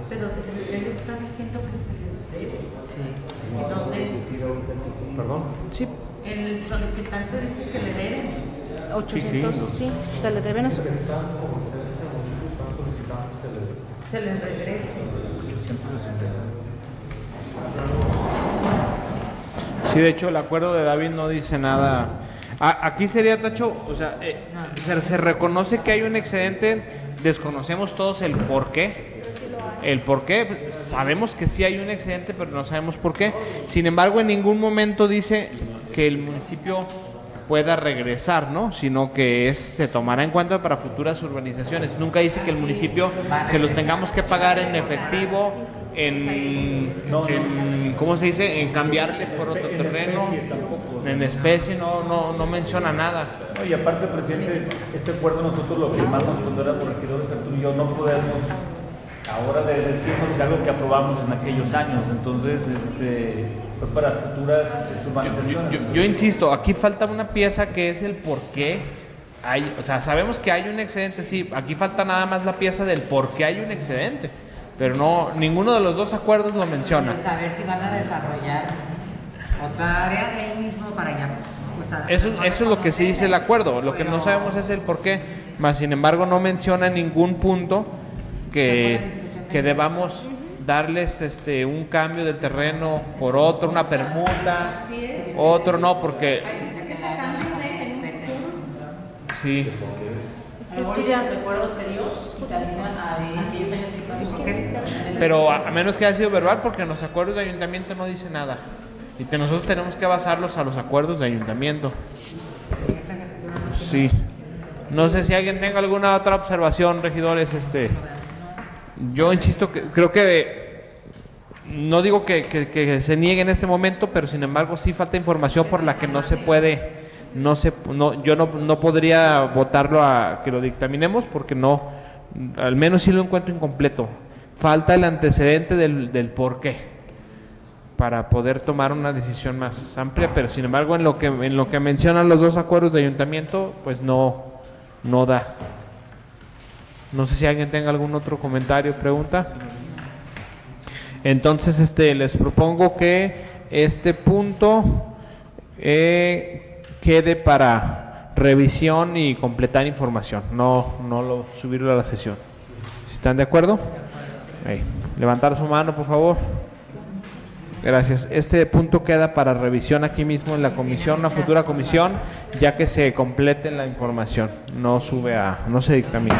F: Pero él está diciendo que se les debe.
C: Perdón.
I: Sí,
F: El solicitante dice que le deben.
I: 800, sí, se le deben a su-
F: Se les regrese.
A: Sí, de hecho, el acuerdo de David no dice nada. A- aquí sería, Tacho, o sea, eh, se, se reconoce que hay un excedente, desconocemos todos el por qué. El por qué, sabemos que sí hay un excedente, pero no sabemos por qué. Sin embargo, en ningún momento dice que el municipio pueda regresar, ¿no? Sino que es, se tomará en cuenta para futuras urbanizaciones. Nunca dice que el municipio se los tengamos que pagar en efectivo, en, en- ¿cómo se dice? En cambiarles por otro
D: En
A: terreno, en especie, no, no, no menciona nada.
D: Y aparte, presidente, este acuerdo nosotros lo firmamos cuando éramos regidores Arturo y yo, no podemos ahora de decirnos de algo que aprobamos en aquellos años, entonces este, para futuras urbanizaciones.
A: Yo, yo insisto, aquí falta una pieza que es el por qué hay, o sea, sabemos que hay un excedente, sí, aquí falta nada más la pieza del por qué hay un excedente, pero no, ninguno de los dos acuerdos lo menciona.
H: Saber si van a desarrollar otra área de ahí mismo para allá. O sea,
A: Eso, eso es lo que sí dice el acuerdo, lo que no sabemos es el por qué, más sin embargo no menciona en ningún punto que, que debamos darles este un cambio del terreno por otro, una permuta, otro no, porque sí. Pero a, a menos que haya sido verbal, porque en los acuerdos de ayuntamiento no dice nada. Y te- nosotros tenemos que basarlos a los acuerdos de ayuntamiento. Sí. No sé si alguien tenga alguna otra observación, regidores. Este, yo insisto que creo que no digo que, que- se niegue en este momento, pero sin embargo sí falta información por la que no se puede, no se, no, yo no, no podría votarlo a que lo dictaminemos porque no, al menos sí lo encuentro incompleto. Falta el antecedente del, del por qué para poder tomar una decisión más amplia, pero sin embargo en lo que en lo que mencionan los dos acuerdos de ayuntamiento, pues no no da. No sé si alguien tenga algún otro comentario, pregunta. Entonces, este, les propongo que este punto eh, quede para revisión y completar información, no, no lo, subirlo a la sesión. ¿Si ¿Están de acuerdo? Levantar su mano, por favor. Gracias. Este punto queda para revisión aquí mismo en la comisión, una futura comisión, ya que se complete la información. No sube a, no se dictamina.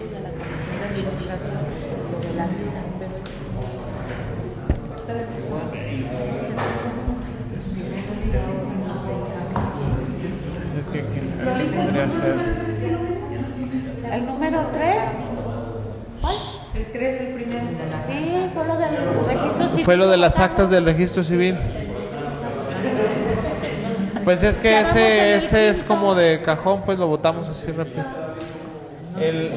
B: y a la Comisión de Administración lo de la pero
A: Es que, que- tendría ser-
B: El número 3,
F: El 3, el primero.
B: sí, fue lo del registro civil.
A: Fue lo de las actas del registro civil. Pues es que ese, ese es como de cajón, pues lo votamos así rápido. El-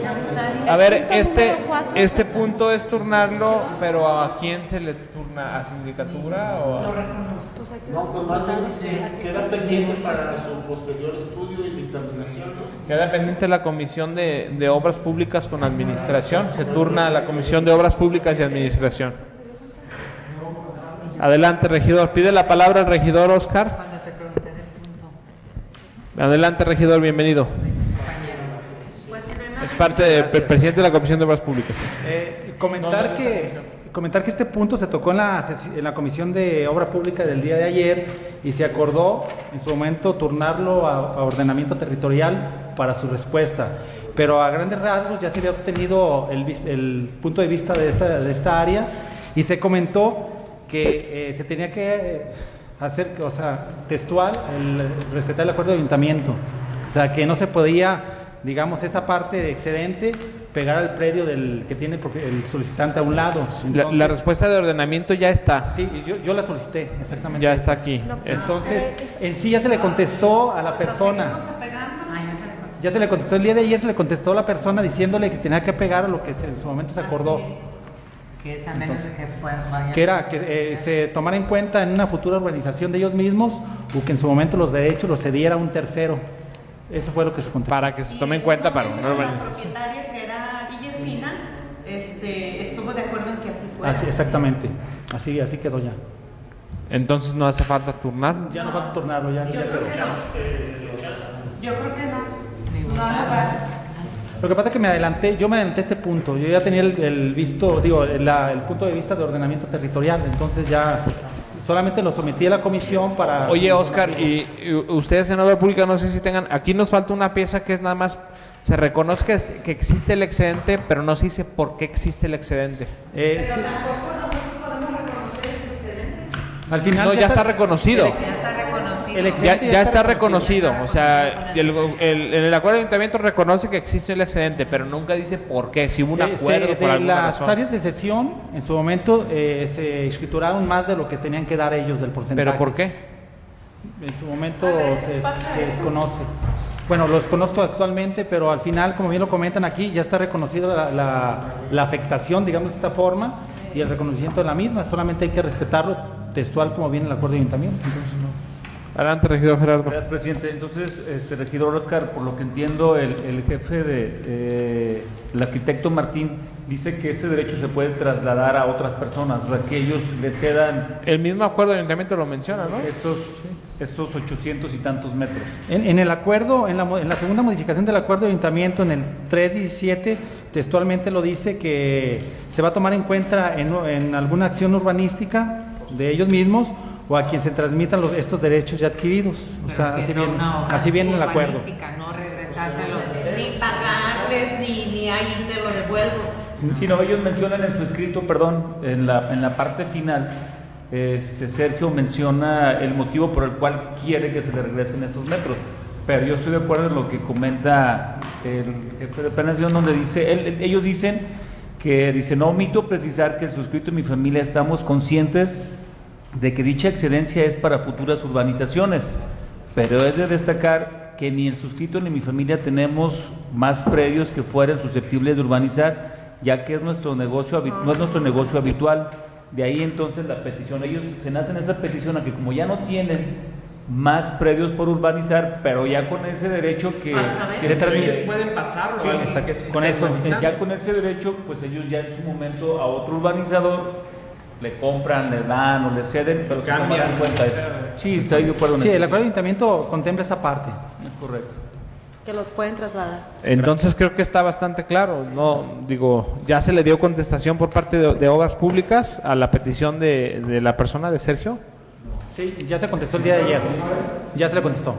A: a ver, este, este punto es turnarlo, pero ¿a quién se le turna? ¿A sindicatura o a-
E: No, pues más bien que queda pendiente para su posterior estudio y dictaminación.
A: Queda pendiente la Comisión de, de Obras Públicas con Administración. Se turna a la Comisión de Obras Públicas y Administración. Adelante, regidor. Pide la palabra el regidor Oscar.
H: Cuando te pregunté del punto,
A: Adelante, regidor. Bienvenido. Es parte del presidente de la Comisión de Obras Públicas.
J: Eh, comentar, que, comentar que este punto se tocó en la, en la Comisión de Obra Pública del día de ayer y se acordó en su momento turnarlo a, a ordenamiento territorial para su respuesta. Pero a grandes rasgos ya se había obtenido el punto de vista de esta, de esta área y se comentó que eh, se tenía que eh, hacer, o sea, textual, el, respetar el acuerdo de ayuntamiento. O sea, que no se podía, digamos, esa parte de excedente pegar al predio del que tiene el solicitante a un lado.
A: La,
J: Entonces-
A: la respuesta de ordenamiento ya está.
J: Sí, y yo, yo la solicité, exactamente.
A: Ya está aquí. Es-
J: Entonces, en sí ya se le contestó a la persona.
H: ah, ya se le contestó.
J: El día de ayer, se le contestó a la persona diciéndole que tenía que pegar a lo que se- en su momento se acordó.
H: Que es a menos de que vayan.
J: Que era que eh, se tomara en cuenta en una futura urbanización de ellos mismos o que en su momento los derechos los cediera un tercero. Eso fue lo que se contestó.
A: para que se tome en cuenta para una
F: La
A: urbanización.
F: propietaria que era Guillermina este, estuvo de acuerdo en que así fuera.
J: Así, exactamente. Así, así quedó ya.
A: Entonces no hace falta turnar.
J: Ya no falta tornarlo, ya.
F: Yo
J: ya
F: creo que no. Yo creo que no. No, no va.
J: Lo que pasa es que me adelanté, yo me adelanté a este punto, yo ya tenía el, el visto, digo, la- el punto de vista de ordenamiento territorial, entonces ya solamente lo sometí a la comisión para...
A: Oye, Oscar, y, y ustedes en obra pública no sé si tengan, aquí nos falta una pieza que es nada más, se reconoce que, existe el excedente, pero no se dice por qué existe el excedente.
J: Eh, sí. Al final
A: No, ya está reconocido.
H: Ya está reconocido.
J: El
A: Ya, está
J: reconocido.
A: reconocido, o sea, el, el- en el acuerdo de ayuntamiento reconoce que existe el excedente, pero nunca dice por qué, si hubo un
J: Eh,
A: acuerdo
J: se-
A: por
J: de
A: alguna
J: las
A: razón.
J: áreas de sesión, en su momento eh, se escrituraron más de lo que tenían que dar ellos del porcentaje.
A: ¿Pero por qué?
J: En su momento se, se desconoce. Bueno, los conozco actualmente, pero al final, como bien lo comentan aquí, ya está reconocida la, la- la afectación, digamos de esta forma, y el reconocimiento de la misma. Solamente hay que respetarlo textual como viene el acuerdo de ayuntamiento. Entonces, no.
A: Adelante, regidor Gerardo.
D: Gracias, presidente. Entonces, este regidor Oscar, por lo que entiendo, el, el jefe de eh, el arquitecto Martín dice que ese derecho se puede trasladar a otras personas, o sea, que ellos le cedan
A: El mismo acuerdo de ayuntamiento lo menciona, ¿no?
D: estos, estos 800 y tantos metros.
J: En, en el acuerdo, en la, mo- en la segunda modificación del acuerdo de ayuntamiento, en el 317, textualmente lo dice que se va a tomar en cuenta en, en alguna acción urbanística de ellos mismos o a quien se transmitan los- estos derechos ya adquiridos. O sea, así
H: Siendo
J: viene, así viene en el acuerdo.
H: No regresárselos.
F: Ni pagarles, ni, ni ahí te lo devuelvo.
D: Si no, ellos mencionan en su escrito, perdón, en la, en la parte final, este, Sergio menciona el motivo por el cual quiere que se le regresen esos metros. Pero yo estoy de acuerdo en lo que comenta el jefe de planeación, donde dice, él- ellos dicen que, dice, no omito precisar que el suscrito y mi familia estamos conscientes de que dicha excedencia es para futuras urbanizaciones, pero es de destacar que ni el suscrito ni mi familia tenemos más predios que fueran susceptibles de urbanizar, ya que es nuestro negocio no es nuestro negocio habitual. De ahí entonces la petición, ellos se nacen esa petición a que como ya no tienen más predios por urbanizar, pero ya con ese derecho que, que se-
J: transmitir.
A: pueden pasarlo.
D: Sí, con eso, ya con ese derecho, pues ellos ya en su momento a otro urbanizador le compran, le dan o le ceden, pero se
A: Cambian.
D: tomarán en cuenta eso. Sí, estoy de acuerdo en
J: Sí,
D: eso.
J: el acuerdo de ayuntamiento contempla esa parte.
D: Es correcto.
I: Que lo pueden trasladar.
A: Entonces creo que está bastante claro, no digo, ya se le dio contestación por parte de, de obras públicas a la petición de, de la persona de Sergio.
J: Sí, ya se contestó el día de ayer. Ya se le contestó.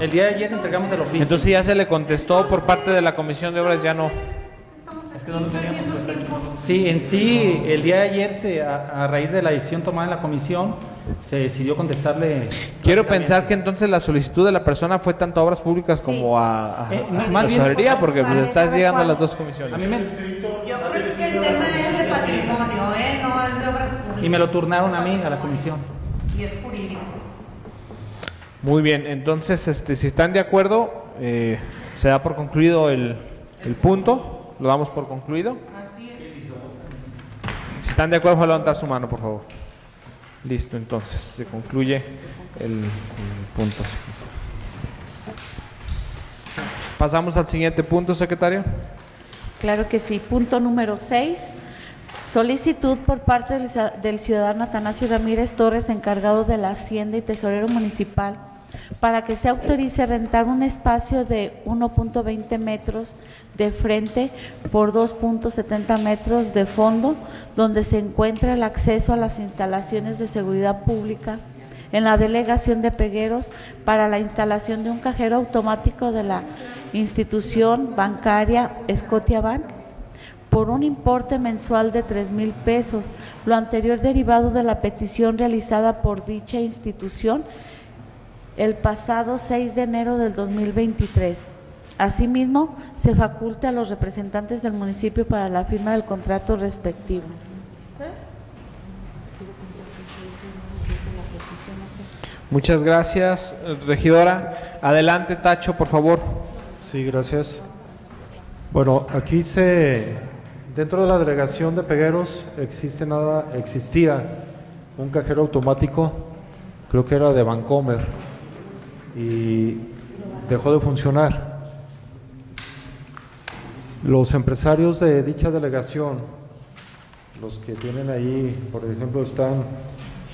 J: El día de ayer entregamos el oficio.
A: Entonces ya se le contestó por parte de la comisión de obras, ya no.
D: Es que no lo teníamos puesto aquí.
J: Sí, en sí, el día de ayer, se, a, a raíz de la decisión tomada en la comisión, se decidió contestarle.
A: Quiero pensar que entonces la solicitud de la persona fue tanto a obras públicas como a, a,
J: Eh,
A: a
J: más
A: tesorería, porque pues estás llegando a las dos
J: A
A: comisiones.
J: mí me,
B: Yo creo que el tema es de patrimonio, ¿eh? No es de obras públicas.
J: y me lo turnaron a mí, a la comisión.
B: Y es jurídico.
A: Muy bien, entonces este, si están de acuerdo, eh, se da por concluido el, el punto, lo damos por concluido. Si están de acuerdo, levantar su mano, por favor. Listo, entonces se concluye el, punto. Pasamos al siguiente punto, secretario.
B: Claro que sí. Punto número 6. Solicitud por parte del, del ciudadano Atanasio Ramírez Torres, encargado de la Hacienda y Tesorero Municipal, para que se autorice rentar un espacio de 1.20 metros de frente por 2.70 metros de fondo, donde se encuentra el acceso a las instalaciones de seguridad pública en la delegación de Pegueros para la instalación de un cajero automático de la institución bancaria Scotiabank por un importe mensual de tres mil pesos, lo anterior derivado de la petición realizada por dicha institución el pasado 6 de enero del 2023. Asimismo, se faculta a los representantes del municipio para la firma del contrato respectivo.
A: Muchas gracias, regidora. Adelante, Tacho, por favor.
C: Sí, gracias. Bueno, aquí se, dentro de la delegación de Pegueros existe nada, existía un cajero automático, creo que era de Vancomer, y dejó de funcionar. Los empresarios de dicha delegación, los que tienen ahí, por ejemplo, están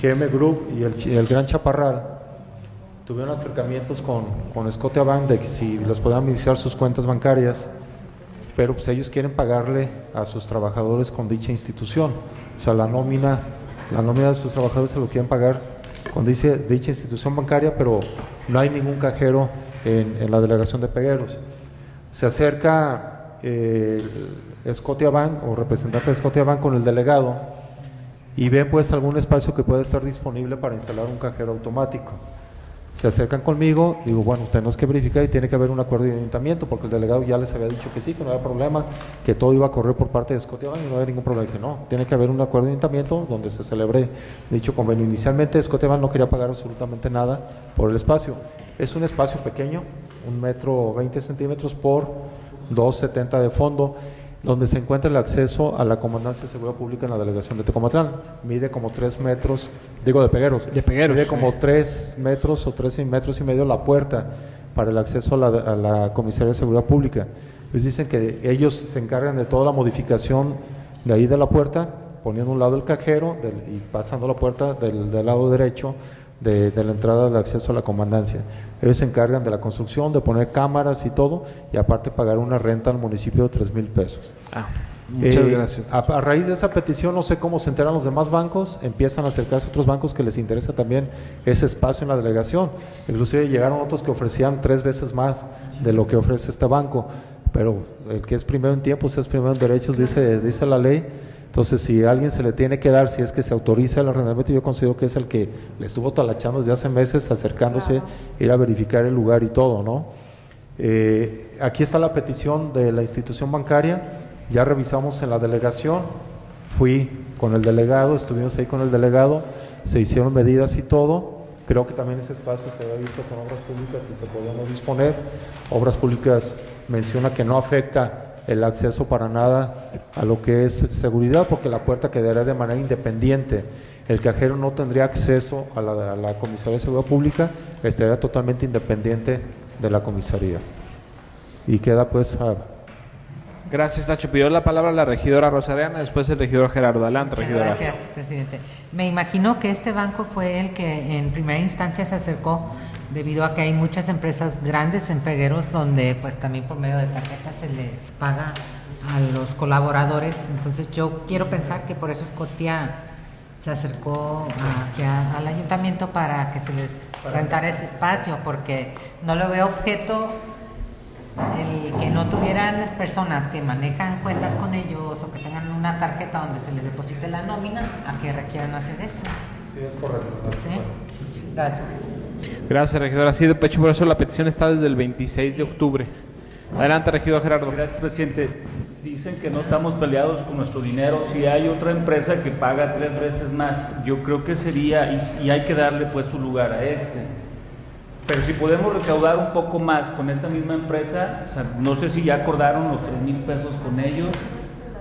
C: GM Group y el, el Gran Chaparral, tuvieron acercamientos con, con Scotiabank de que si les podían iniciar sus cuentas bancarias, pero pues ellos quieren pagarle a sus trabajadores con dicha institución. O sea, la nómina, la nómina de sus trabajadores se lo quieren pagar con dice, dicha institución bancaria, pero no hay ningún cajero en, la delegación de Pegueros. Se acerca eh, Scotiabank o representante de Scotiabank con el delegado y ve pues algún espacio que pueda estar disponible para instalar un cajero automático. Se acercan conmigo, digo, bueno, tenemos que verificar y tiene que haber un acuerdo de ayuntamiento, porque el delegado ya les había dicho que sí, que no había problema, que todo iba a correr por parte de Scotiabank y no había ningún problema. Dije, no, tiene que haber un acuerdo de ayuntamiento donde se celebre dicho convenio. Inicialmente Scotiabank no quería pagar absolutamente nada por el espacio. Es un espacio pequeño, un metro 20 centímetros por 2,70 de fondo, donde se encuentra el acceso a la Comandancia de Seguridad Pública en la delegación de Tecomatlán. Mide como 3 metros, digo de Pegueros.
A: De Pegueros,
C: Mide como
A: sí.
C: 3 metros o 13 metros y medio la puerta para el acceso a la, a la Comisaría de Seguridad Pública. Ellos dicen que ellos se encargan de toda la modificación de ahí de la puerta, poniendo un lado el cajero del- y pasando la puerta del, del lado derecho de, de la entrada del acceso a la comandancia. Ellos se encargan de la construcción, de poner cámaras y todo, y aparte pagar una renta al municipio de 3 mil pesos.
A: Ah, muchas
C: Eh,
A: gracias.
C: A, a raíz de esa petición, no sé cómo se enteran los demás bancos, empiezan a acercarse otros bancos que les interesa también ese espacio en la delegación. Inclusive llegaron otros que ofrecían tres veces más de lo que ofrece este banco, pero el que es primero en tiempos es primero en derechos, dice, dice la ley. Entonces, si a alguien se le tiene que dar, si es que se autoriza el arrendamiento, yo considero que es el que le estuvo talachando desde hace meses, acercándose, ir a verificar el lugar y todo, ¿no? Eh, aquí está la petición de la institución bancaria, ya revisamos en la delegación, fui con el delegado, estuvimos ahí con el delegado, se hicieron medidas y todo, creo que también ese espacio se había visto con obras públicas y se podíamos disponer, obras públicas menciona que no afecta el acceso para nada a lo que es seguridad porque la puerta quedaría de manera independiente. El cajero no tendría acceso a la, a la comisaría de seguridad pública, estaría totalmente independiente de la comisaría. Y queda pues a,
A: Gracias, Tacho. Pidió la palabra la regidora Rosariana, después el regidor Gerardo. Adelante,
H: Muchas
A: regidora.
H: gracias, presidente. Me imagino que este banco fue el que en primera instancia se acercó debido a que hay muchas empresas grandes en Pegueros donde pues también por medio de tarjetas se les paga a los colaboradores. Entonces yo quiero pensar que por eso Scotia se acercó aquí a- al ayuntamiento para que se les rentara ese espacio porque no lo veo objeto el que no tuvieran personas que manejan cuentas con ellos o que tengan una tarjeta donde se les deposite la nómina a que requieran hacer eso.
C: Sí, es correcto.
H: ¿Sí? Gracias.
A: Gracias, regidor. Así de pecho, por eso la petición está desde el 26 de octubre. Adelante, regidor Gerardo.
D: Gracias, presidente. Dicen que no estamos peleados con nuestro dinero. Si hay otra empresa que paga tres veces más, yo creo que sería, y, y hay que darle pues su lugar a este. Pero si podemos recaudar un poco más con esta misma empresa, o sea, no sé si ya acordaron los tres mil pesos con ellos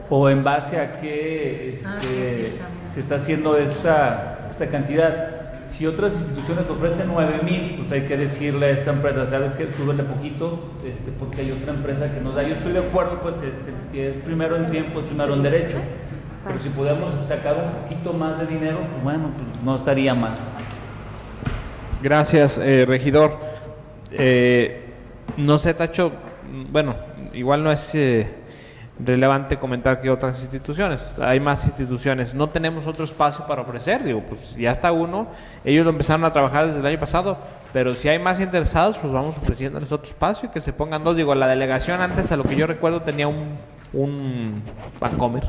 D: o en base a qué
H: Ah,
D: este,
H: sí, está.
D: se está haciendo esta, esta cantidad. Si otras instituciones ofrecen 9 mil, pues hay que decirle a esta empresa, ¿sabes qué? Súbele poquito, este, porque hay otra empresa que nos da. Yo estoy de acuerdo, pues, que es, que primero en tiempo, es primero en derecho. Pero si podemos sacar un poquito más de dinero, pues bueno, pues no estaría mal.
A: Gracias, eh, regidor. Eh, no sé, Tacho, bueno, igual no es eh, relevante comentar que otras instituciones, hay más instituciones, no tenemos otro espacio para ofrecer, digo, pues ya está uno, ellos lo empezaron a trabajar desde el año pasado, pero si hay más interesados, pues vamos ofreciéndoles otro espacio y que se pongan dos, digo, la delegación antes, a lo que yo recuerdo, tenía un, un Bancomer,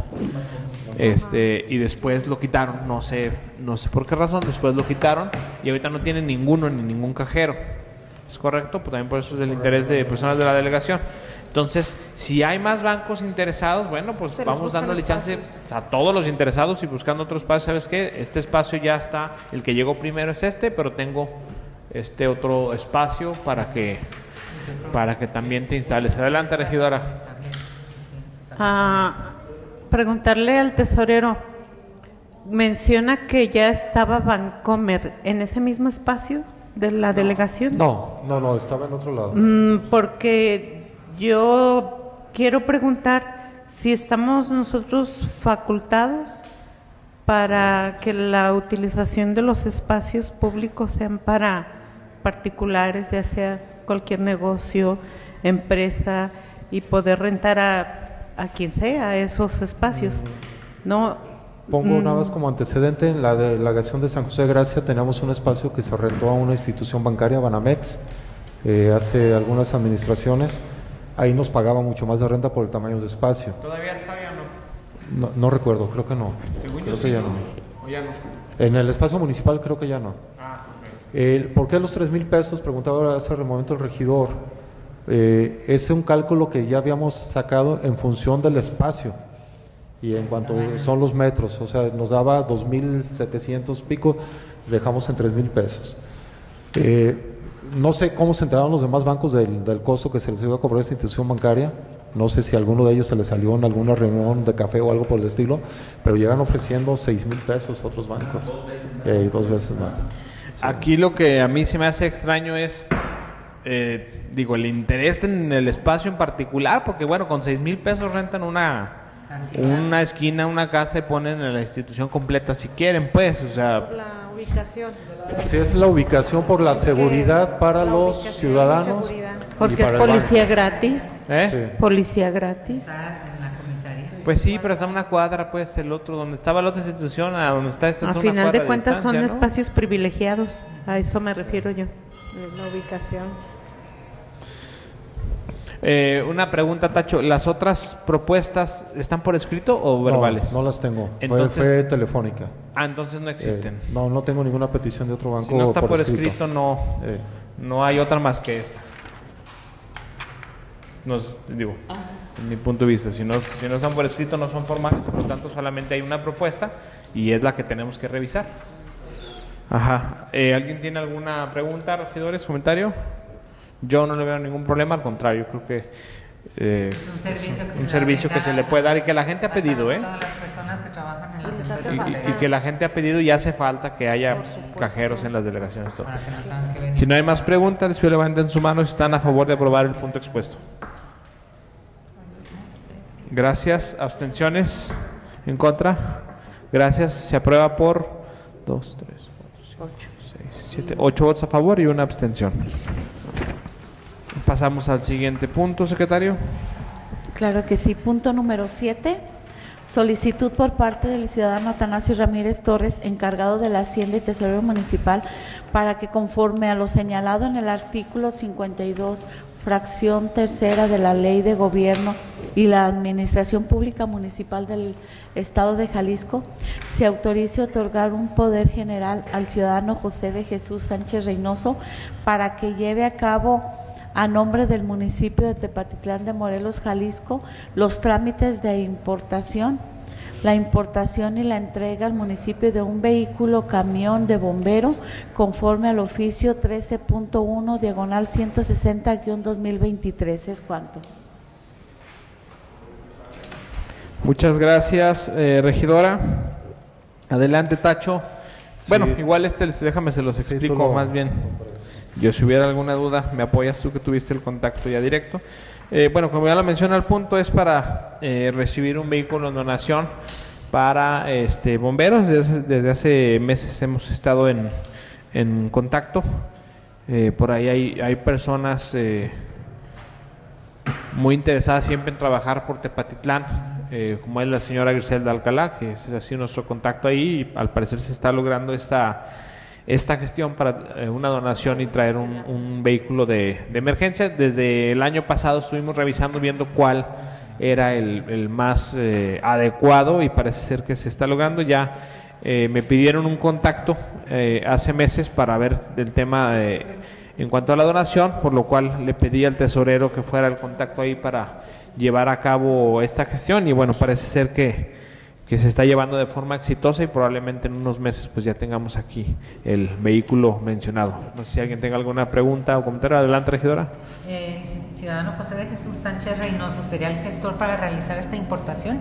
A: este, y después lo quitaron, no sé, no sé por qué razón, después lo quitaron y ahorita no tienen ninguno ni ningún cajero. ¿Es correcto? Pues también por eso es del interés de personas de la delegación. Entonces, si hay más bancos interesados, bueno, pues
F: Se
A: vamos dándole chance a todos los interesados y buscando otro espacio. ¿Sabes qué? Este espacio ya está, el que llegó primero es este, pero tengo este otro espacio para que para que también te instales. Adelante, regidora.
F: Ah, preguntarle al tesorero, menciona que ya estaba Vancomer en ese mismo espacio de la delegación.
C: No, no, no, estaba en otro lado.
F: Mm, porque yo quiero preguntar si estamos nosotros facultados para que la utilización de los espacios públicos sean para particulares, ya sea cualquier negocio, empresa, y poder rentar a, a quien sea esos espacios. No,
C: Pongo
F: Mm.
C: nada más como antecedente, en la delegación de San José de Gracia teníamos un espacio que se rentó a una institución bancaria, Banamex, eh, hace algunas administraciones. Ahí nos pagaba mucho más de renta por el tamaño de espacio.
A: ¿Todavía está ya no?
C: No, no recuerdo, creo que no.
A: Según yo
C: creo
A: sí,
C: que ya
A: ¿no?
C: no.
A: ¿O ya no?
C: En el espacio municipal creo que ya no.
A: Ah,
C: El- ¿Por qué los 3 mil pesos? Preguntaba hace un momento el regidor. Eh, es un cálculo que ya habíamos sacado en función del espacio y en cuanto son los metros, o sea, nos daba 2.700 pico, dejamos en 3 mil pesos. Eh, no sé cómo se enteraron los demás bancos del, del costo que se les iba a cobrar a esa institución bancaria. No sé si a alguno de ellos se les salió en alguna reunión de café o algo por el estilo, pero llegan ofreciendo 6 mil pesos a otros bancos. Eh, dos veces más.
A: Aquí lo que a mí se me hace extraño es, eh, digo, el interés en el espacio en particular, porque bueno, con seis mil pesos rentan una,
H: Así
A: una esquina, una casa y ponen en la institución completa si quieren, pues, o sea,
I: La ubicación.
C: Si es la ubicación por la seguridad para
I: La
C: los ciudadanos.
F: porque es policía gratis.
A: ¿eh?
C: Sí.
F: Policía gratis.
H: Está en la comisaría.
A: Pues sí, pero está una cuadra, pues, el otro, donde estaba la otra institución, a donde está esta
F: A
A: es
F: final de cuentas son
A: distancia, ¿no?
F: espacios privilegiados. A eso me refiero yo.
I: La ubicación.
A: Eh, una pregunta, Tacho, ¿las otras propuestas están por escrito o
C: No,
A: verbales?
C: No, las tengo. Fue-
A: Entonces-
C: fue, telefónica.
A: Ah, entonces no existen.
C: Eh, no, no tengo ninguna petición de otro banco.
A: si no está por, escrito, no,
C: Eh,
A: no hay otra más que esta. Nos, digo, en mi punto de vista, si no, si no están por escrito no son formales, por lo tanto solamente hay una propuesta y es la que tenemos que revisar. Ajá. Eh, ¿Alguien tiene alguna pregunta, regidores, comentario? Yo no le veo ningún problema, al contrario, creo que eh,
H: Es un servicio que,
A: un
H: se, le
A: servicio que se le puede dar y que la gente ha pedido, ¿eh?
H: Todas las personas que trabajan en las
I: Y-
H: empresas
A: Y, y-
H: delegadas,
A: y que la gente ha pedido y hace falta que haya cajeros en las delegaciones. todo.
H: para que no tengan que venir.
A: Si no hay más preguntas, les pido levanten su mano si están a favor de aprobar el punto expuesto. Gracias. ¿Abstenciones? ¿En contra? Gracias. Se aprueba por 2, 3, 4, 5, 6, 7, 8 votos a favor y una abstención. Pasamos al siguiente punto, secretario.
B: Claro que sí. Punto número 7. Solicitud por parte del ciudadano Atanasio Ramírez Torres, encargado de la Hacienda y Tesorero Municipal, para que conforme a lo señalado en el artículo fracción tercera de la Ley de Gobierno y la Administración Pública Municipal del Estado de Jalisco, se autorice otorgar un poder general al ciudadano José de Jesús Sánchez Reynoso para que lleve a cabo a nombre del municipio de Tepatitlán de Morelos, Jalisco, los trámites de importación, la importación y la entrega al municipio de un vehículo camión de bombero conforme al oficio 13.1 diagonal 160-2023. ¿Es cuánto?
A: Muchas gracias, eh, regidora. Adelante, Tacho.
C: Sí.
A: Bueno, igual este, déjame se los
C: Sí,
A: explico
C: lo-
A: más bien. Yo si hubiera alguna duda, me apoyas tú que tuviste el contacto ya directo. Eh, bueno, como ya lo menciona el punto, es para eh, recibir un vehículo en donación para este bomberos. Desde, desde hace meses hemos estado en, en contacto. Eh, por ahí hay, hay personas muy interesadas siempre en trabajar por Tepatitlán, como es la señora Griselda Alcalá, que es así nuestro contacto ahí, y al parecer se está logrando esta, esta gestión para eh, una donación y traer un, un vehículo de, de emergencia. Desde el año pasado estuvimos revisando, viendo cuál era el, más eh, adecuado y parece ser que se está logrando ya. eh, me pidieron un contacto eh, hace meses para ver el tema en cuanto a la donación, por lo cual le pedí al tesorero que fuera el contacto ahí para llevar a cabo esta gestión y bueno, parece ser que, que se está llevando de forma exitosa y probablemente en unos meses pues ya tengamos aquí el vehículo mencionado. No sé si alguien tenga alguna pregunta o comentario. Adelante, regidora.
H: Eh, ciudadano José de Jesús Sánchez Reynoso sería el gestor para realizar esta importación.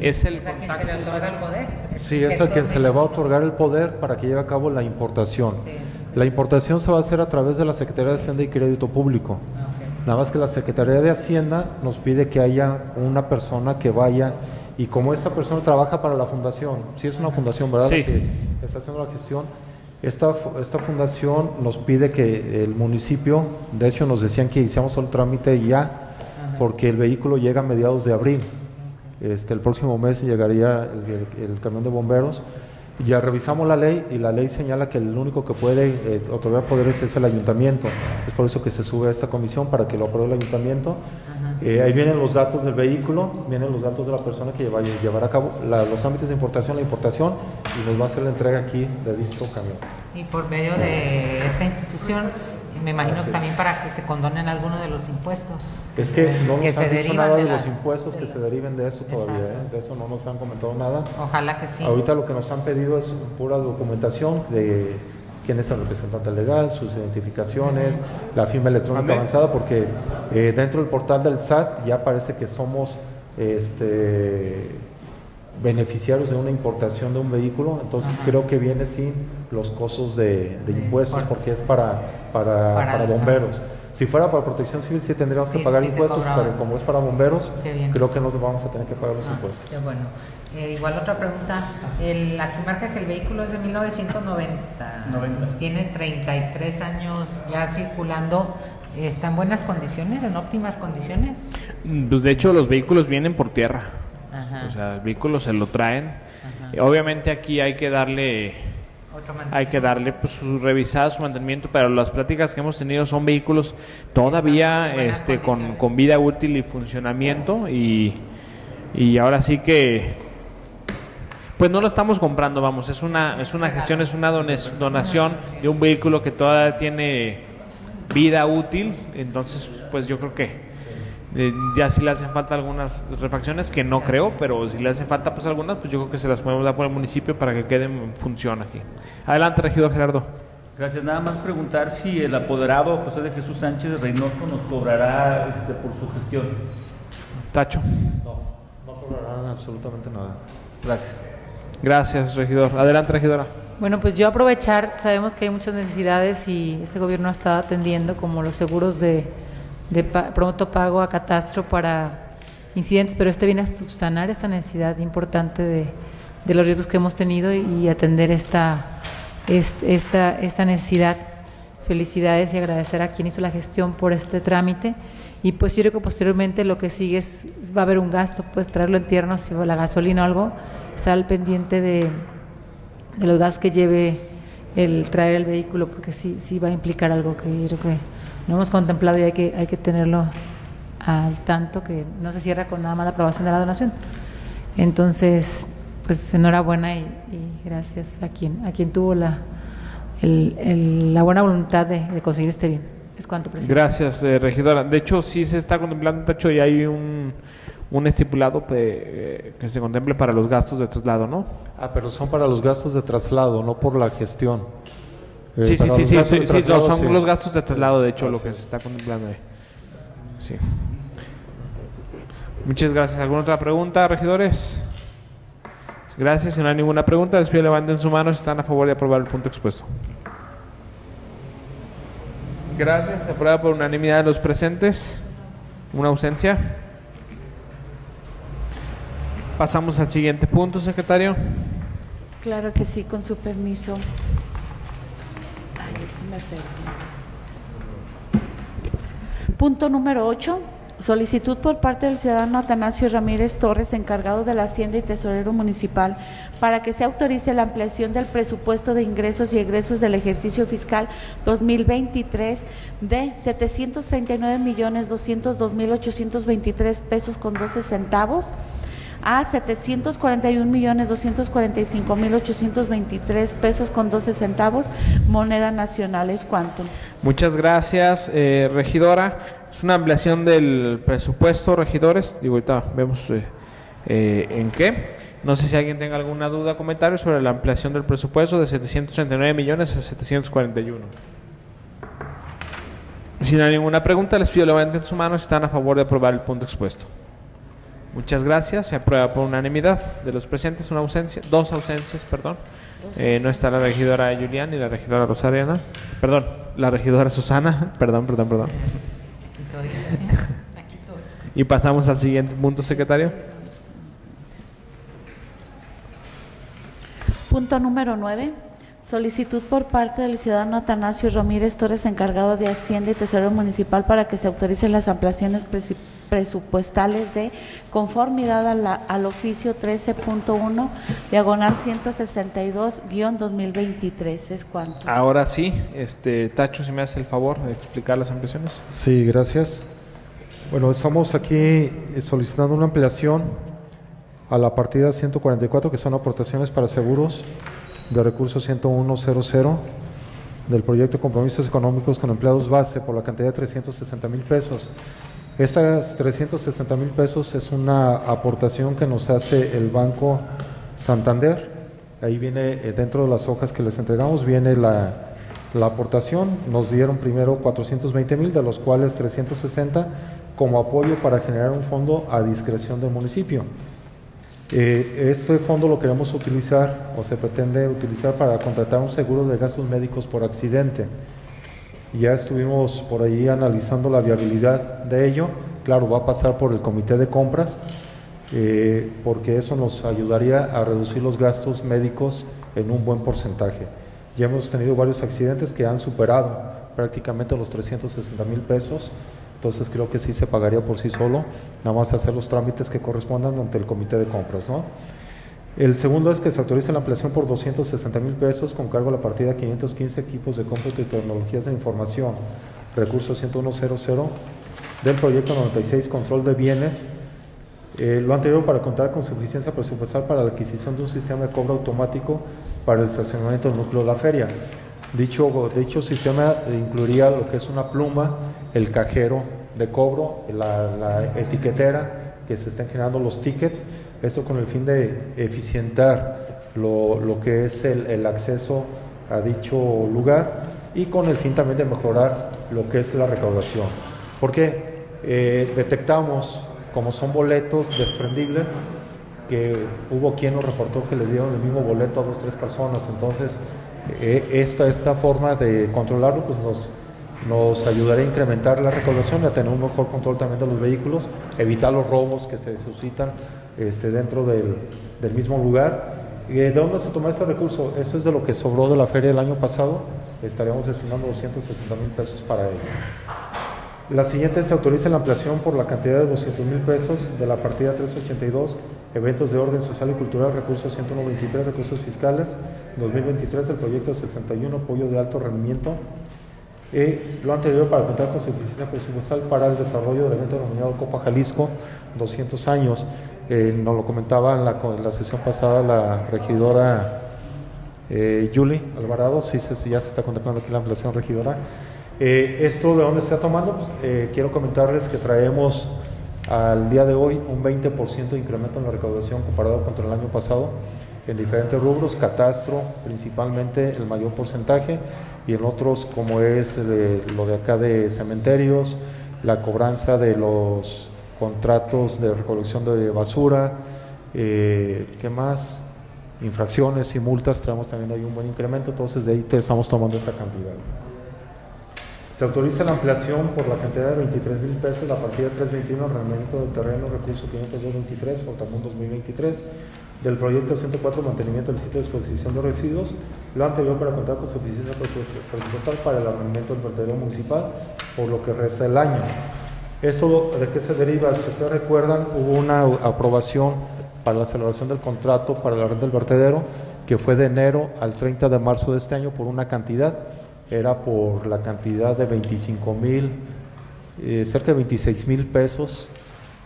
A: Es el
H: Es a quien se le otorga el poder.
C: Sí, es quien se le va a otorgar el poder para que lleve a cabo la importación.
H: Sí.
C: La importación se va a hacer a través de la Secretaría de Hacienda y Crédito Público.
H: Ah, ok.
C: Nada más que la Secretaría de Hacienda nos pide que haya una persona que vaya y como esta persona trabaja para la fundación, si es una fundación, ¿verdad?
A: Sí.
C: La que está haciendo la gestión. Esta, esta fundación nos pide que el municipio, de hecho nos decían que hiciéramos todo el trámite ya, porque el vehículo llega a mediados de abril. Este, el próximo mes llegaría el, el- el camión de bomberos. Ya revisamos la ley y la ley señala que el único que puede eh, otorgar poderes es el ayuntamiento. Es por eso que se sube a esta comisión para que lo apruebe el ayuntamiento. Eh, ahí vienen los datos del vehículo, vienen los datos de la persona que lleva, llevará a cabo la- los ámbitos de importación, la importación y nos va a hacer la entrega aquí de dicho camión.
H: Y por medio de esta institución, me imagino
C: Así es.
H: también para que se condonen algunos de los impuestos.
C: Es que no nos han dicho nada de,
H: de
C: los impuestos
H: de
C: que se deriven de eso todavía. ¿eh? de eso no nos han comentado nada.
H: Ojalá que sí.
C: Ahorita lo que nos han pedido es pura documentación de quién es el representante legal, sus identificaciones, la firma electrónica
A: Amén.
C: avanzada, porque eh, dentro del portal del SAT ya parece que somos este, beneficiarios de una importación de un vehículo, entonces
H: Ajá.
C: creo que viene sin los costos de, impuestos porque es para, para,
H: Para-
C: para bomberos. Si fuera para protección civil sí tendríamos
H: Sí,
C: que pagar
H: sí
C: impuestos, pero como es para bomberos, creo que no vamos a tener que pagar los
H: Ah,
C: impuestos.
H: qué bueno. Eh, igual otra pregunta. El, aquí marca que el vehículo es de 1990.
D: 90.
H: Pues tiene 33 años ya circulando. ¿Está en buenas condiciones, en óptimas condiciones?
A: Mm, Pues de hecho los vehículos vienen por tierra.
H: Ajá.
A: O sea, el vehículo se lo traen.
H: Ajá.
A: Obviamente aquí hay que darle hay que darle pues su revisada, su mantenimiento, pero las pláticas que hemos tenido son vehículos todavía este con, con vida útil y funcionamiento y, y ahora sí que pues no lo estamos comprando, vamos, es una es una gestión, es una donación de un vehículo que todavía tiene vida útil, entonces pues yo creo que eh, ya si le hacen falta algunas refacciones, que no creo, pero si le hacen falta pues algunas, pues yo creo que se las podemos dar por el municipio para que queden en función aquí. Adelante, regidor Gerardo.
D: Gracias. Nada más preguntar si el apoderado José de Jesús Sánchez Reynoso nos cobrará este, por su gestión.
A: Tacho.
C: No, no cobrarán absolutamente nada.
D: Gracias.
A: Gracias, regidor. Adelante, regidora.
G: Bueno, pues yo aprovechar, sabemos que hay muchas necesidades y este gobierno está atendiendo como los seguros de, de pronto pago a catastro para incidentes, pero este viene a subsanar esta necesidad importante de, los riesgos que hemos tenido y, atender esta, est- esta, esta necesidad. Felicidades y agradecer a quien hizo la gestión por este trámite. Y pues yo creo que posteriormente lo que sigue es, va a haber un gasto, pues traerlo en tierno, si la gasolina o algo, estar al pendiente de, de los gastos que lleve el traer el vehículo, porque sí, sí va a implicar algo que yo creo que no hemos contemplado y hay que, hay que tenerlo al tanto que no se cierra con nada más la aprobación de la donación. Entonces, pues enhorabuena y, y gracias a quien, a quien tuvo la, el- el- la buena voluntad de, de conseguir este bien. Es cuanto, presidente.
A: Gracias, eh, regidora. De hecho, sí se está contemplando, de hecho, y hay un, un estipulado pues, eh, que se contemple para los gastos de traslado, ¿no?
C: Ah, pero son para los gastos de traslado, no por la gestión. Eh,
A: sí, sí, sí, sí, sí, son
C: sí.
A: los gastos de traslado, de hecho, lo que se está contemplando ahí. Sí. Muchas gracias. ¿Alguna otra pregunta, regidores? Gracias. Si no hay ninguna pregunta, les pido levanten su mano si están a favor de aprobar el punto expuesto. Gracias. Se aprueba por unanimidad de los presentes. Una ausencia. Pasamos al siguiente punto, secretario.
B: Claro que sí, con su permiso. Punto número 8. Solicitud por parte del ciudadano Atanasio Ramírez Torres, encargado de la Hacienda y Tesorero Municipal, para que se autorice la ampliación del presupuesto de ingresos y egresos del ejercicio fiscal 2023 de 739 millones 202 mil 823 pesos con 12 centavos a 741 millones 245 mil 823 pesos con 12 centavos, moneda nacional. ¿Es cuánto?
A: Muchas gracias, eh, regidora. Es una ampliación del presupuesto, regidores. Digo, ahorita vemos eh, eh, en qué. No sé si alguien tenga alguna duda o comentario sobre la ampliación del presupuesto de 739 millones a 741. Si no hay ninguna pregunta, les pido levanten su mano si están a favor de aprobar el punto expuesto. Muchas gracias. Se aprueba por unanimidad de los presentes. Una ausencia, dos ausencias, perdón. Eh, no está la regidora Julián ni la regidora Rosariana. Perdón, la regidora Susana. Perdón, perdón, perdón. Y pasamos al siguiente punto, secretario.
B: Punto número 9. Solicitud por parte del ciudadano Atanasio Ramírez Torres, encargado de Hacienda y Tesoro Municipal, para que se autoricen las ampliaciones presupuestales de conformidad a la- al oficio 13.1, diagonal 162-2023. ¿Es cuánto?
A: Ahora sí, este Tacho, si me hace el favor de explicar las ampliaciones.
C: Sí, gracias. Bueno, estamos aquí eh, solicitando una ampliación a la partida 144, que son aportaciones para seguros de recursos 10100 del proyecto Compromisos Económicos con Empleados Base por la cantidad de 360 mil pesos. Estas 360 mil pesos es una aportación que nos hace el Banco Santander. Ahí viene, eh, dentro de las hojas que les entregamos, viene la, la aportación. Nos dieron primero 420 mil, de los cuales 360 como apoyo para generar un fondo a discreción del municipio. Eh, este fondo lo queremos utilizar o se pretende utilizar para contratar un seguro de gastos médicos por accidente. Ya estuvimos por ahí analizando la viabilidad de ello. Claro, va a pasar por el comité de compras, eh, porque eso nos ayudaría a reducir los gastos médicos en un buen porcentaje. Ya hemos tenido varios accidentes que han superado prácticamente los 360 mil pesos, entonces creo que sí se pagaría por sí solo, nada más hacer los trámites que correspondan ante el comité de compras. ¿no? El segundo es que se autorice la ampliación por 260 mil pesos con cargo a la partida 515 equipos de cómputo y tecnologías de información, recurso 10100 del proyecto 96 control de bienes. Eh, lo anterior para contar con suficiencia presupuestal para la adquisición de un sistema de cobro automático para el estacionamiento del núcleo de la feria. Dicho, dicho sistema incluiría lo que es una pluma, el cajero de cobro, la, la etiquetera que se estén generando los tickets, esto con el fin de eficientar lo, lo que es el, el acceso a dicho lugar y con el fin también de mejorar lo que es la recaudación. Porque eh, detectamos, como son boletos desprendibles, que hubo quien nos reportó que les dieron el mismo boleto a dos, tres personas. Entonces, eh, esta, esta forma de controlarlo pues nos, nos ayudaría a incrementar la recaudación y a tener un mejor control también de los vehículos, evitar los robos que se suscitan este, dentro del, del mismo lugar. ¿De dónde se toma este recurso? Esto es de lo que sobró de la feria del año pasado. Estaríamos destinando 260 mil pesos para ello. La siguiente se autoriza la ampliación por la cantidad de 200 mil pesos de la partida 382, eventos de orden social y cultural, recursos 193, recursos fiscales, 2023 del proyecto 61, apoyo de alto rendimiento, Eh, lo anterior para contar con suficiencia presupuestal para el desarrollo del evento denominado Copa Jalisco 200 años. Eh, nos lo comentaba en la, en la sesión pasada la regidora eh, Julie Alvarado, sí, ya se está contemplando aquí la ampliación regidora. Eh, ¿Esto de dónde se está tomando? Pues, eh, quiero comentarles que traemos al día de hoy un 20% de incremento en la recaudación comparado contra el año pasado en diferentes rubros, catastro principalmente el mayor porcentaje y en otros como es de- lo de acá de cementerios, la cobranza de los contratos de recolección de basura, eh, ¿qué más? Infracciones y multas, traemos también ahí un buen incremento, entonces de ahí te estamos tomando esta cantidad. Se autoriza la ampliación por la cantidad de 23 mil pesos la partida 321 arrendamiento del terreno recurso 50223 Portamón 2023 del proyecto 104 mantenimiento del sitio de exposición de residuos lo anterior para contar con suficiencia presupuestal para el arrendamiento del vertedero municipal por lo que resta del año. ¿Esto de qué se deriva? Si ustedes recuerdan, hubo una aprobación para la celebración del contrato para la red del vertedero que fue de enero al 30 de marzo de este año por una cantidad era por la cantidad de 25 mil, eh, cerca de 26 mil pesos,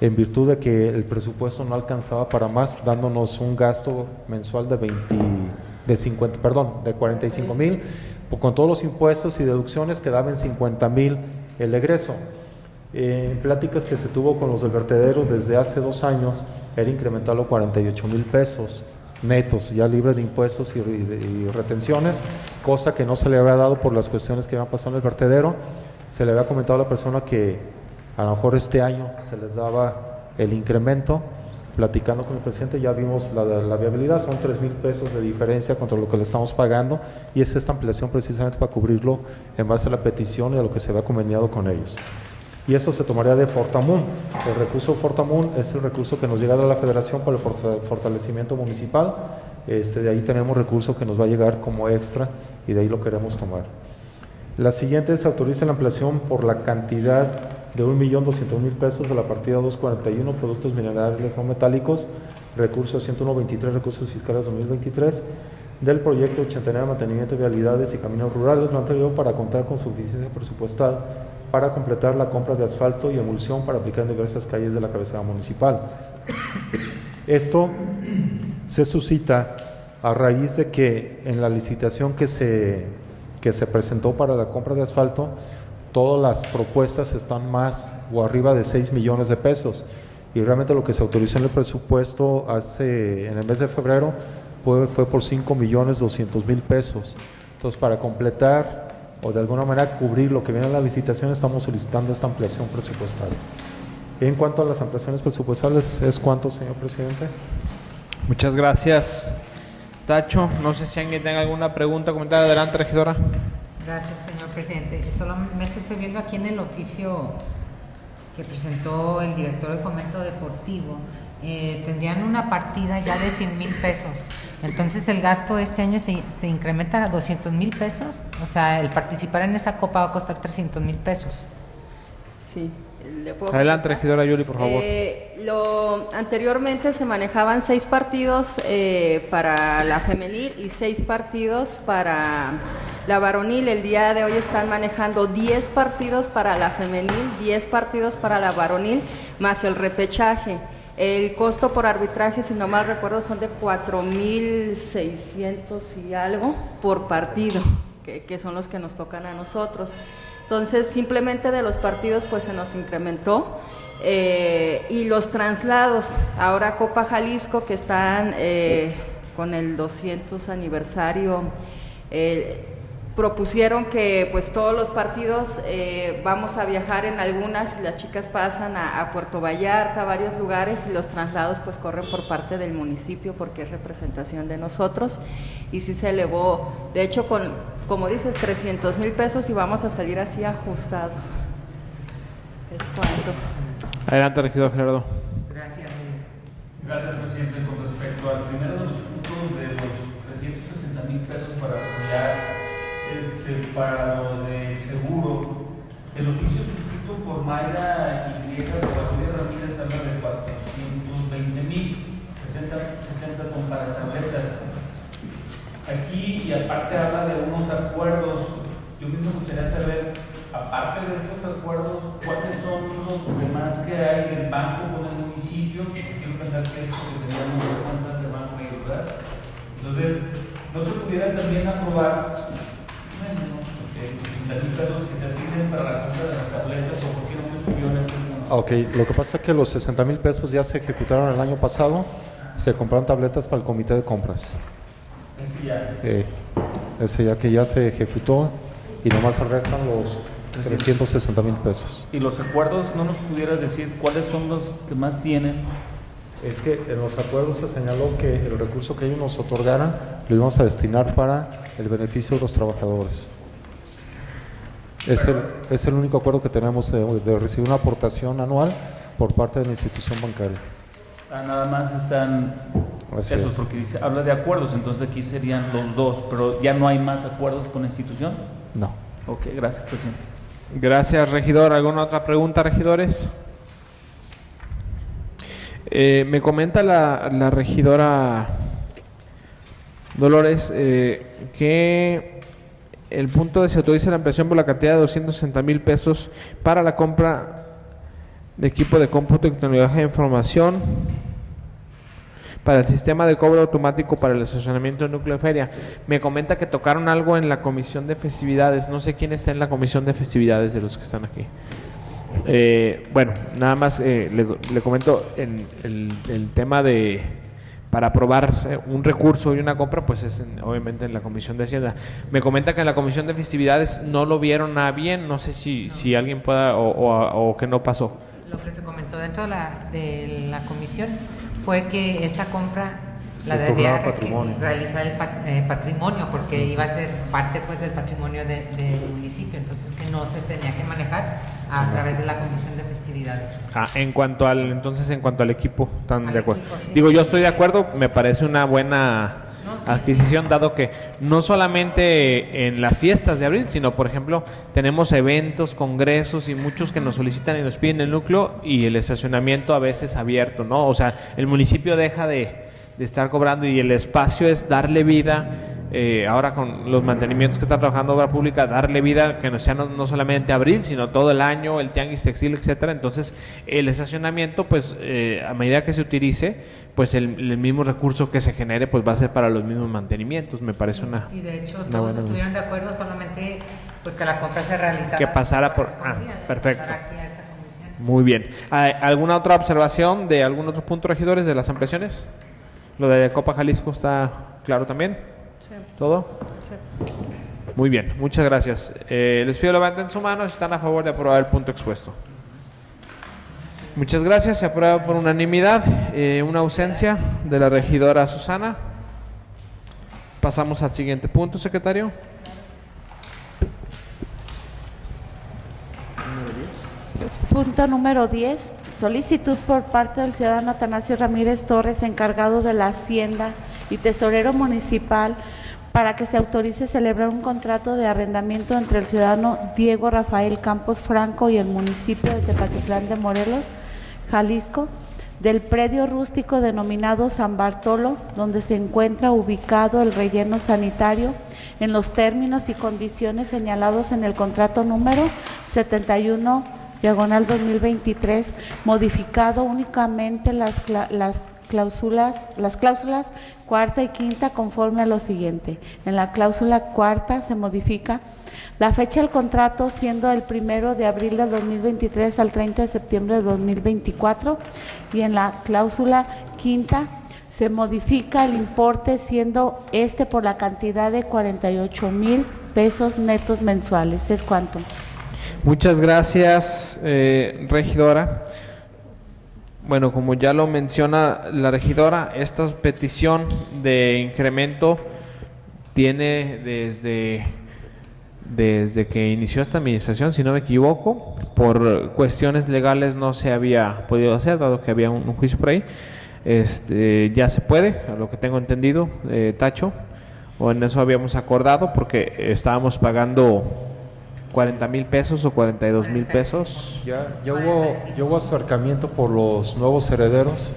C: en virtud de que el presupuesto no alcanzaba para más, dándonos un gasto mensual de 20, de 50, perdón, de 45 mil, con todos los impuestos y deducciones quedaba en 50 mil el egreso. Eh, en pláticas que se tuvo con los del vertedero desde hace dos años, era incrementarlo a 48 mil pesos netos, ya libre de impuestos y, y- retenciones, cosa que no se le había dado por las cuestiones que habían pasado en el vertedero. Se le había comentado a la persona que a lo mejor este año se les daba el incremento. Platicando con el presidente ya vimos la, la viabilidad, son 3 mil pesos de diferencia contra lo que le estamos pagando y es esta ampliación precisamente para cubrirlo en base a la petición y a lo que se había conveniado con ellos y eso se tomaría de Fortamun. El recurso Fortamun es el recurso que nos llega de la Federación para el forta- fortalecimiento municipal. Este, de ahí tenemos recurso que nos va a llegar como extra y de ahí lo queremos tomar. La siguiente se autoriza la ampliación por la cantidad de 1.200.000 pesos de la partida 241, productos minerales no metálicos, recursos 123, recursos fiscales 2023, del proyecto 89 mantenimiento de vialidades y caminos rurales, lo anterior para contar con suficiencia presupuestal para completar la compra de asfalto y emulsión para aplicar en diversas calles de la cabecera municipal. Esto se suscita a raíz de que en la licitación que se, que se presentó para la compra de asfalto, todas las propuestas están más o arriba de 6 millones de pesos. Y realmente lo que se autorizó en el presupuesto hace, en el mes de febrero fue, fue por 5 millones 200 mil pesos. Entonces, para completar o de alguna manera cubrir lo que viene en la licitación, estamos solicitando esta ampliación presupuestal. En cuanto a las ampliaciones presupuestales, ¿es cuánto, señor presidente?
A: Muchas gracias. Tacho, no sé si alguien tenga alguna pregunta, comentario. Adelante, regidora.
H: Gracias, señor presidente. Solamente estoy viendo aquí en el oficio que presentó el director del Fomento Deportivo, eh, tendrían una partida ya de 100 mil pesos. Entonces, el gasto este año se, se incrementa a 200 mil pesos. O sea, el participar en esa copa va a costar 300 mil pesos.
K: Sí. ¿le puedo
A: Adelante, regidora Yuli, por favor.
K: Eh, lo, anteriormente se manejaban seis partidos eh, para la femenil y seis partidos para la varonil. El día de hoy están manejando 10 partidos para la femenil, 10 partidos para la varonil, más el repechaje. El costo por arbitraje, si no mal recuerdo, son de 4.600 y algo por partido, que, son los que nos tocan a nosotros. Entonces, simplemente de los partidos, pues se nos incrementó. Eh, y los traslados, ahora Copa Jalisco, que están eh, con el 200 aniversario, eh, propusieron que pues todos los partidos eh, vamos a viajar en algunas y las chicas pasan a, a Puerto Vallarta, a varios lugares y los traslados pues corren por parte del municipio porque es representación de nosotros y sí se elevó, de hecho con, como dices, 300 mil pesos y vamos a salir así ajustados. Es cuanto.
A: Adelante, regidor Gerardo.
H: Gracias.
D: Gracias, presidente. Con respecto al primero para lo del seguro, el oficio suscrito por Mayra Y de Guadalupe Ramírez habla de 420 mil, 60, 60 son para tabletas. Aquí, y aparte habla de unos acuerdos, yo me gustaría saber aparte de estos acuerdos, ¿cuáles son los demás que hay en el banco con el municipio? Quiero pensar que es porque teníamos las cuentas de banco ahí, ¿verdad? Entonces, ¿no se pudiera también aprobar 60 mil pesos que se asignen para la compra de las tabletas o por qué no se subió en este punto?
C: Ok, lo que pasa es que los 60 mil pesos ya se ejecutaron el año pasado, se compraron tabletas para el comité de compras.
D: Ese ya.
C: Eh, ese ya que ya se ejecutó y nomás se restan los 360 mil pesos.
D: ¿Y los acuerdos no nos pudieras decir cuáles son los que más tienen?
C: Es que en los acuerdos se señaló que el recurso que ellos nos otorgaran lo íbamos a destinar para el beneficio de los trabajadores. Es el, es el único acuerdo que tenemos de, de recibir una aportación anual por parte de la institución bancaria.
D: Ah, nada más están
C: Así
D: esos,
C: es.
D: porque dice, habla de acuerdos, entonces aquí serían los dos, pero ya no hay más acuerdos con la institución.
C: No.
D: Ok, gracias, presidente.
A: Gracias, regidor. ¿Alguna otra pregunta, regidores? Eh, me comenta la, la regidora Dolores eh, que el punto de se autoriza la ampliación por la cantidad de 260 mil pesos para la compra de equipo de cómputo y tecnología de información para el sistema de cobro automático para el estacionamiento del núcleo de feria. Me comenta que tocaron algo en la comisión de festividades. No sé quién está en la comisión de festividades de los que están aquí. Eh, bueno, nada más eh, le, comento en el tema de para aprobar eh, un recurso y una compra, pues es en- obviamente en la comisión de Hacienda. Me comenta que en la comisión de festividades no lo vieron a bien. No sé si, si alguien pueda o, o- o que no pasó.
H: Lo que se comentó dentro de la, de la comisión fue que esta compra la debía
C: patrimonio.
H: realizar el pat- eh, patrimonio porque iba a ser parte pues del patrimonio de- del municipio, entonces que no se tenía que manejar a través de la comisión de festividades.
A: Ah, en cuanto al entonces en cuanto al equipo, están
H: Al
A: de acuerdo.
H: equipo, sí.
A: Digo, yo estoy de acuerdo, me parece una buena
H: No, sí,
A: adquisición dado que no solamente en las fiestas de abril, sino por ejemplo, tenemos eventos, congresos y muchos que nos solicitan y nos piden el núcleo y el estacionamiento a veces abierto, ¿no? O sea, el municipio deja de, de estar cobrando y el espacio es darle vida eh, ahora con los mantenimientos que está trabajando obra pública, darle vida que no sea no, no solamente abril, sino todo el año, el tianguis textil, etcétera. Entonces, el estacionamiento, pues, eh, a medida que se utilice, pues el, el mismo recurso que se genere, pues va a ser para los mismos mantenimientos. Me parece
H: sí,
A: una.
H: sí, de hecho todos
A: buena-
H: estuvieron de acuerdo, solamente pues que la compra se realizara.
A: Que pasara por- ah, perfecto.
H: pasara esta.
A: Muy bien. ¿Hay ¿Alguna otra observación de algún otro punto, regidores, de las ampliaciones? Lo de Copa Jalisco está claro también. ¿Todo? Muy bien, muchas gracias. Eh, les pido levanten su mano si están a favor de aprobar el punto expuesto. Muchas gracias, se aprueba por unanimidad. Eh, una ausencia de la regidora Susana. Pasamos al siguiente punto, secretario.
B: Punto número 10. Solicitud por parte del ciudadano Atanasio Ramírez Torres, encargado de la Hacienda y tesorero municipal, para que se autorice celebrar un contrato de arrendamiento entre el ciudadano Diego Rafael Campos Franco y el municipio de Tepatitlán de Morelos, Jalisco, del predio rústico denominado San Bartolo, donde se encuentra ubicado el relleno sanitario en los términos y condiciones señalados en el contrato número 71 diagonal 2023, modificado únicamente las, las cláusulas, las cláusulas cuarta y quinta conforme a lo siguiente. En la cláusula cuarta se modifica la fecha del contrato siendo el primero de abril del 2023 al 30 de septiembre de 2024 y en la cláusula quinta se modifica el importe siendo este por la cantidad de 48 mil pesos netos mensuales. ¿Es cuánto?
A: Muchas gracias, eh, regidora. Bueno, como ya lo menciona la regidora, esta petición de incremento tiene desde, desde que inició esta administración, si no me equivoco, por cuestiones legales no se había podido hacer, dado que había un, un juicio por ahí. Este, ya se puede, a lo que tengo entendido, eh, Tacho, o en eso habíamos acordado, porque estábamos pagando 40 mil pesos o 42 mil pesos.
C: Ya, ya hubo, ya hubo acercamiento por los nuevos herederos,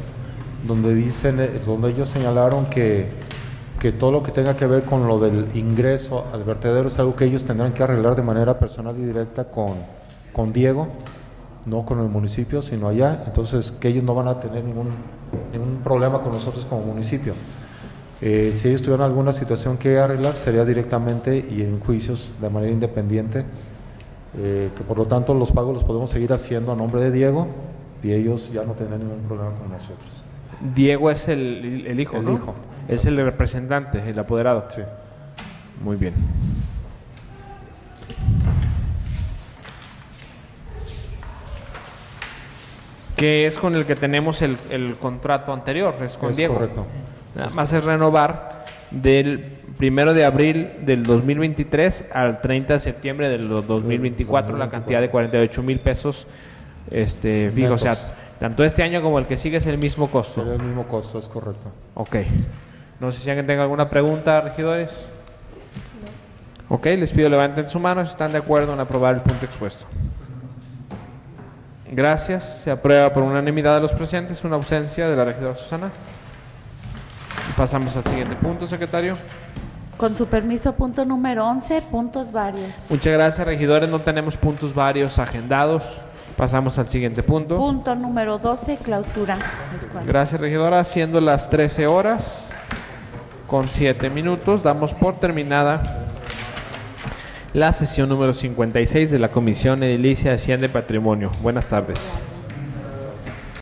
C: donde dicen, eh, donde ellos señalaron que que todo lo que tenga que ver con lo del ingreso al vertedero es algo que ellos tendrán que arreglar de manera personal y directa con, con Diego, no con el municipio, sino allá. Entonces, que ellos no van a tener ningún, ningún problema con nosotros como municipio. Eh, si ellos tuvieran alguna situación que arreglar, sería directamente y en juicios de manera independiente, eh, que por lo tanto los pagos los podemos seguir haciendo a nombre de Diego y ellos ya no tendrán ningún problema con nosotros.
A: Diego es el, el hijo,
C: El
A: ¿no?
C: hijo.
A: Es el representante, el apoderado.
C: Sí.
A: Muy bien. Que es con el que tenemos el, el contrato anterior, es con
C: Es
A: Diego.
C: correcto.
A: Nada más es renovar del primero de abril del 2023 al 30 de septiembre del 2024 la cantidad de 48 mil pesos este fijo. O sea, tanto este año como el que sigue es el mismo costo.
C: Sería el mismo costo, es correcto.
A: Ok. No sé si alguien tenga alguna pregunta, regidores. Ok, les pido levanten su mano si están de acuerdo en aprobar el punto expuesto. Gracias. Se aprueba por unanimidad de los presentes, una ausencia de la regidora Susana. Pasamos al siguiente punto, secretario.
B: Con su permiso, punto número 11, puntos varios.
A: Muchas gracias, regidores. No tenemos puntos varios agendados. Pasamos al siguiente punto.
B: Punto número 12, clausura.
A: Gracias, regidora. Siendo las 13 horas con 7 minutos, damos por terminada la sesión número 56 de la Comisión Edilicia de Hacienda y Patrimonio. Buenas tardes.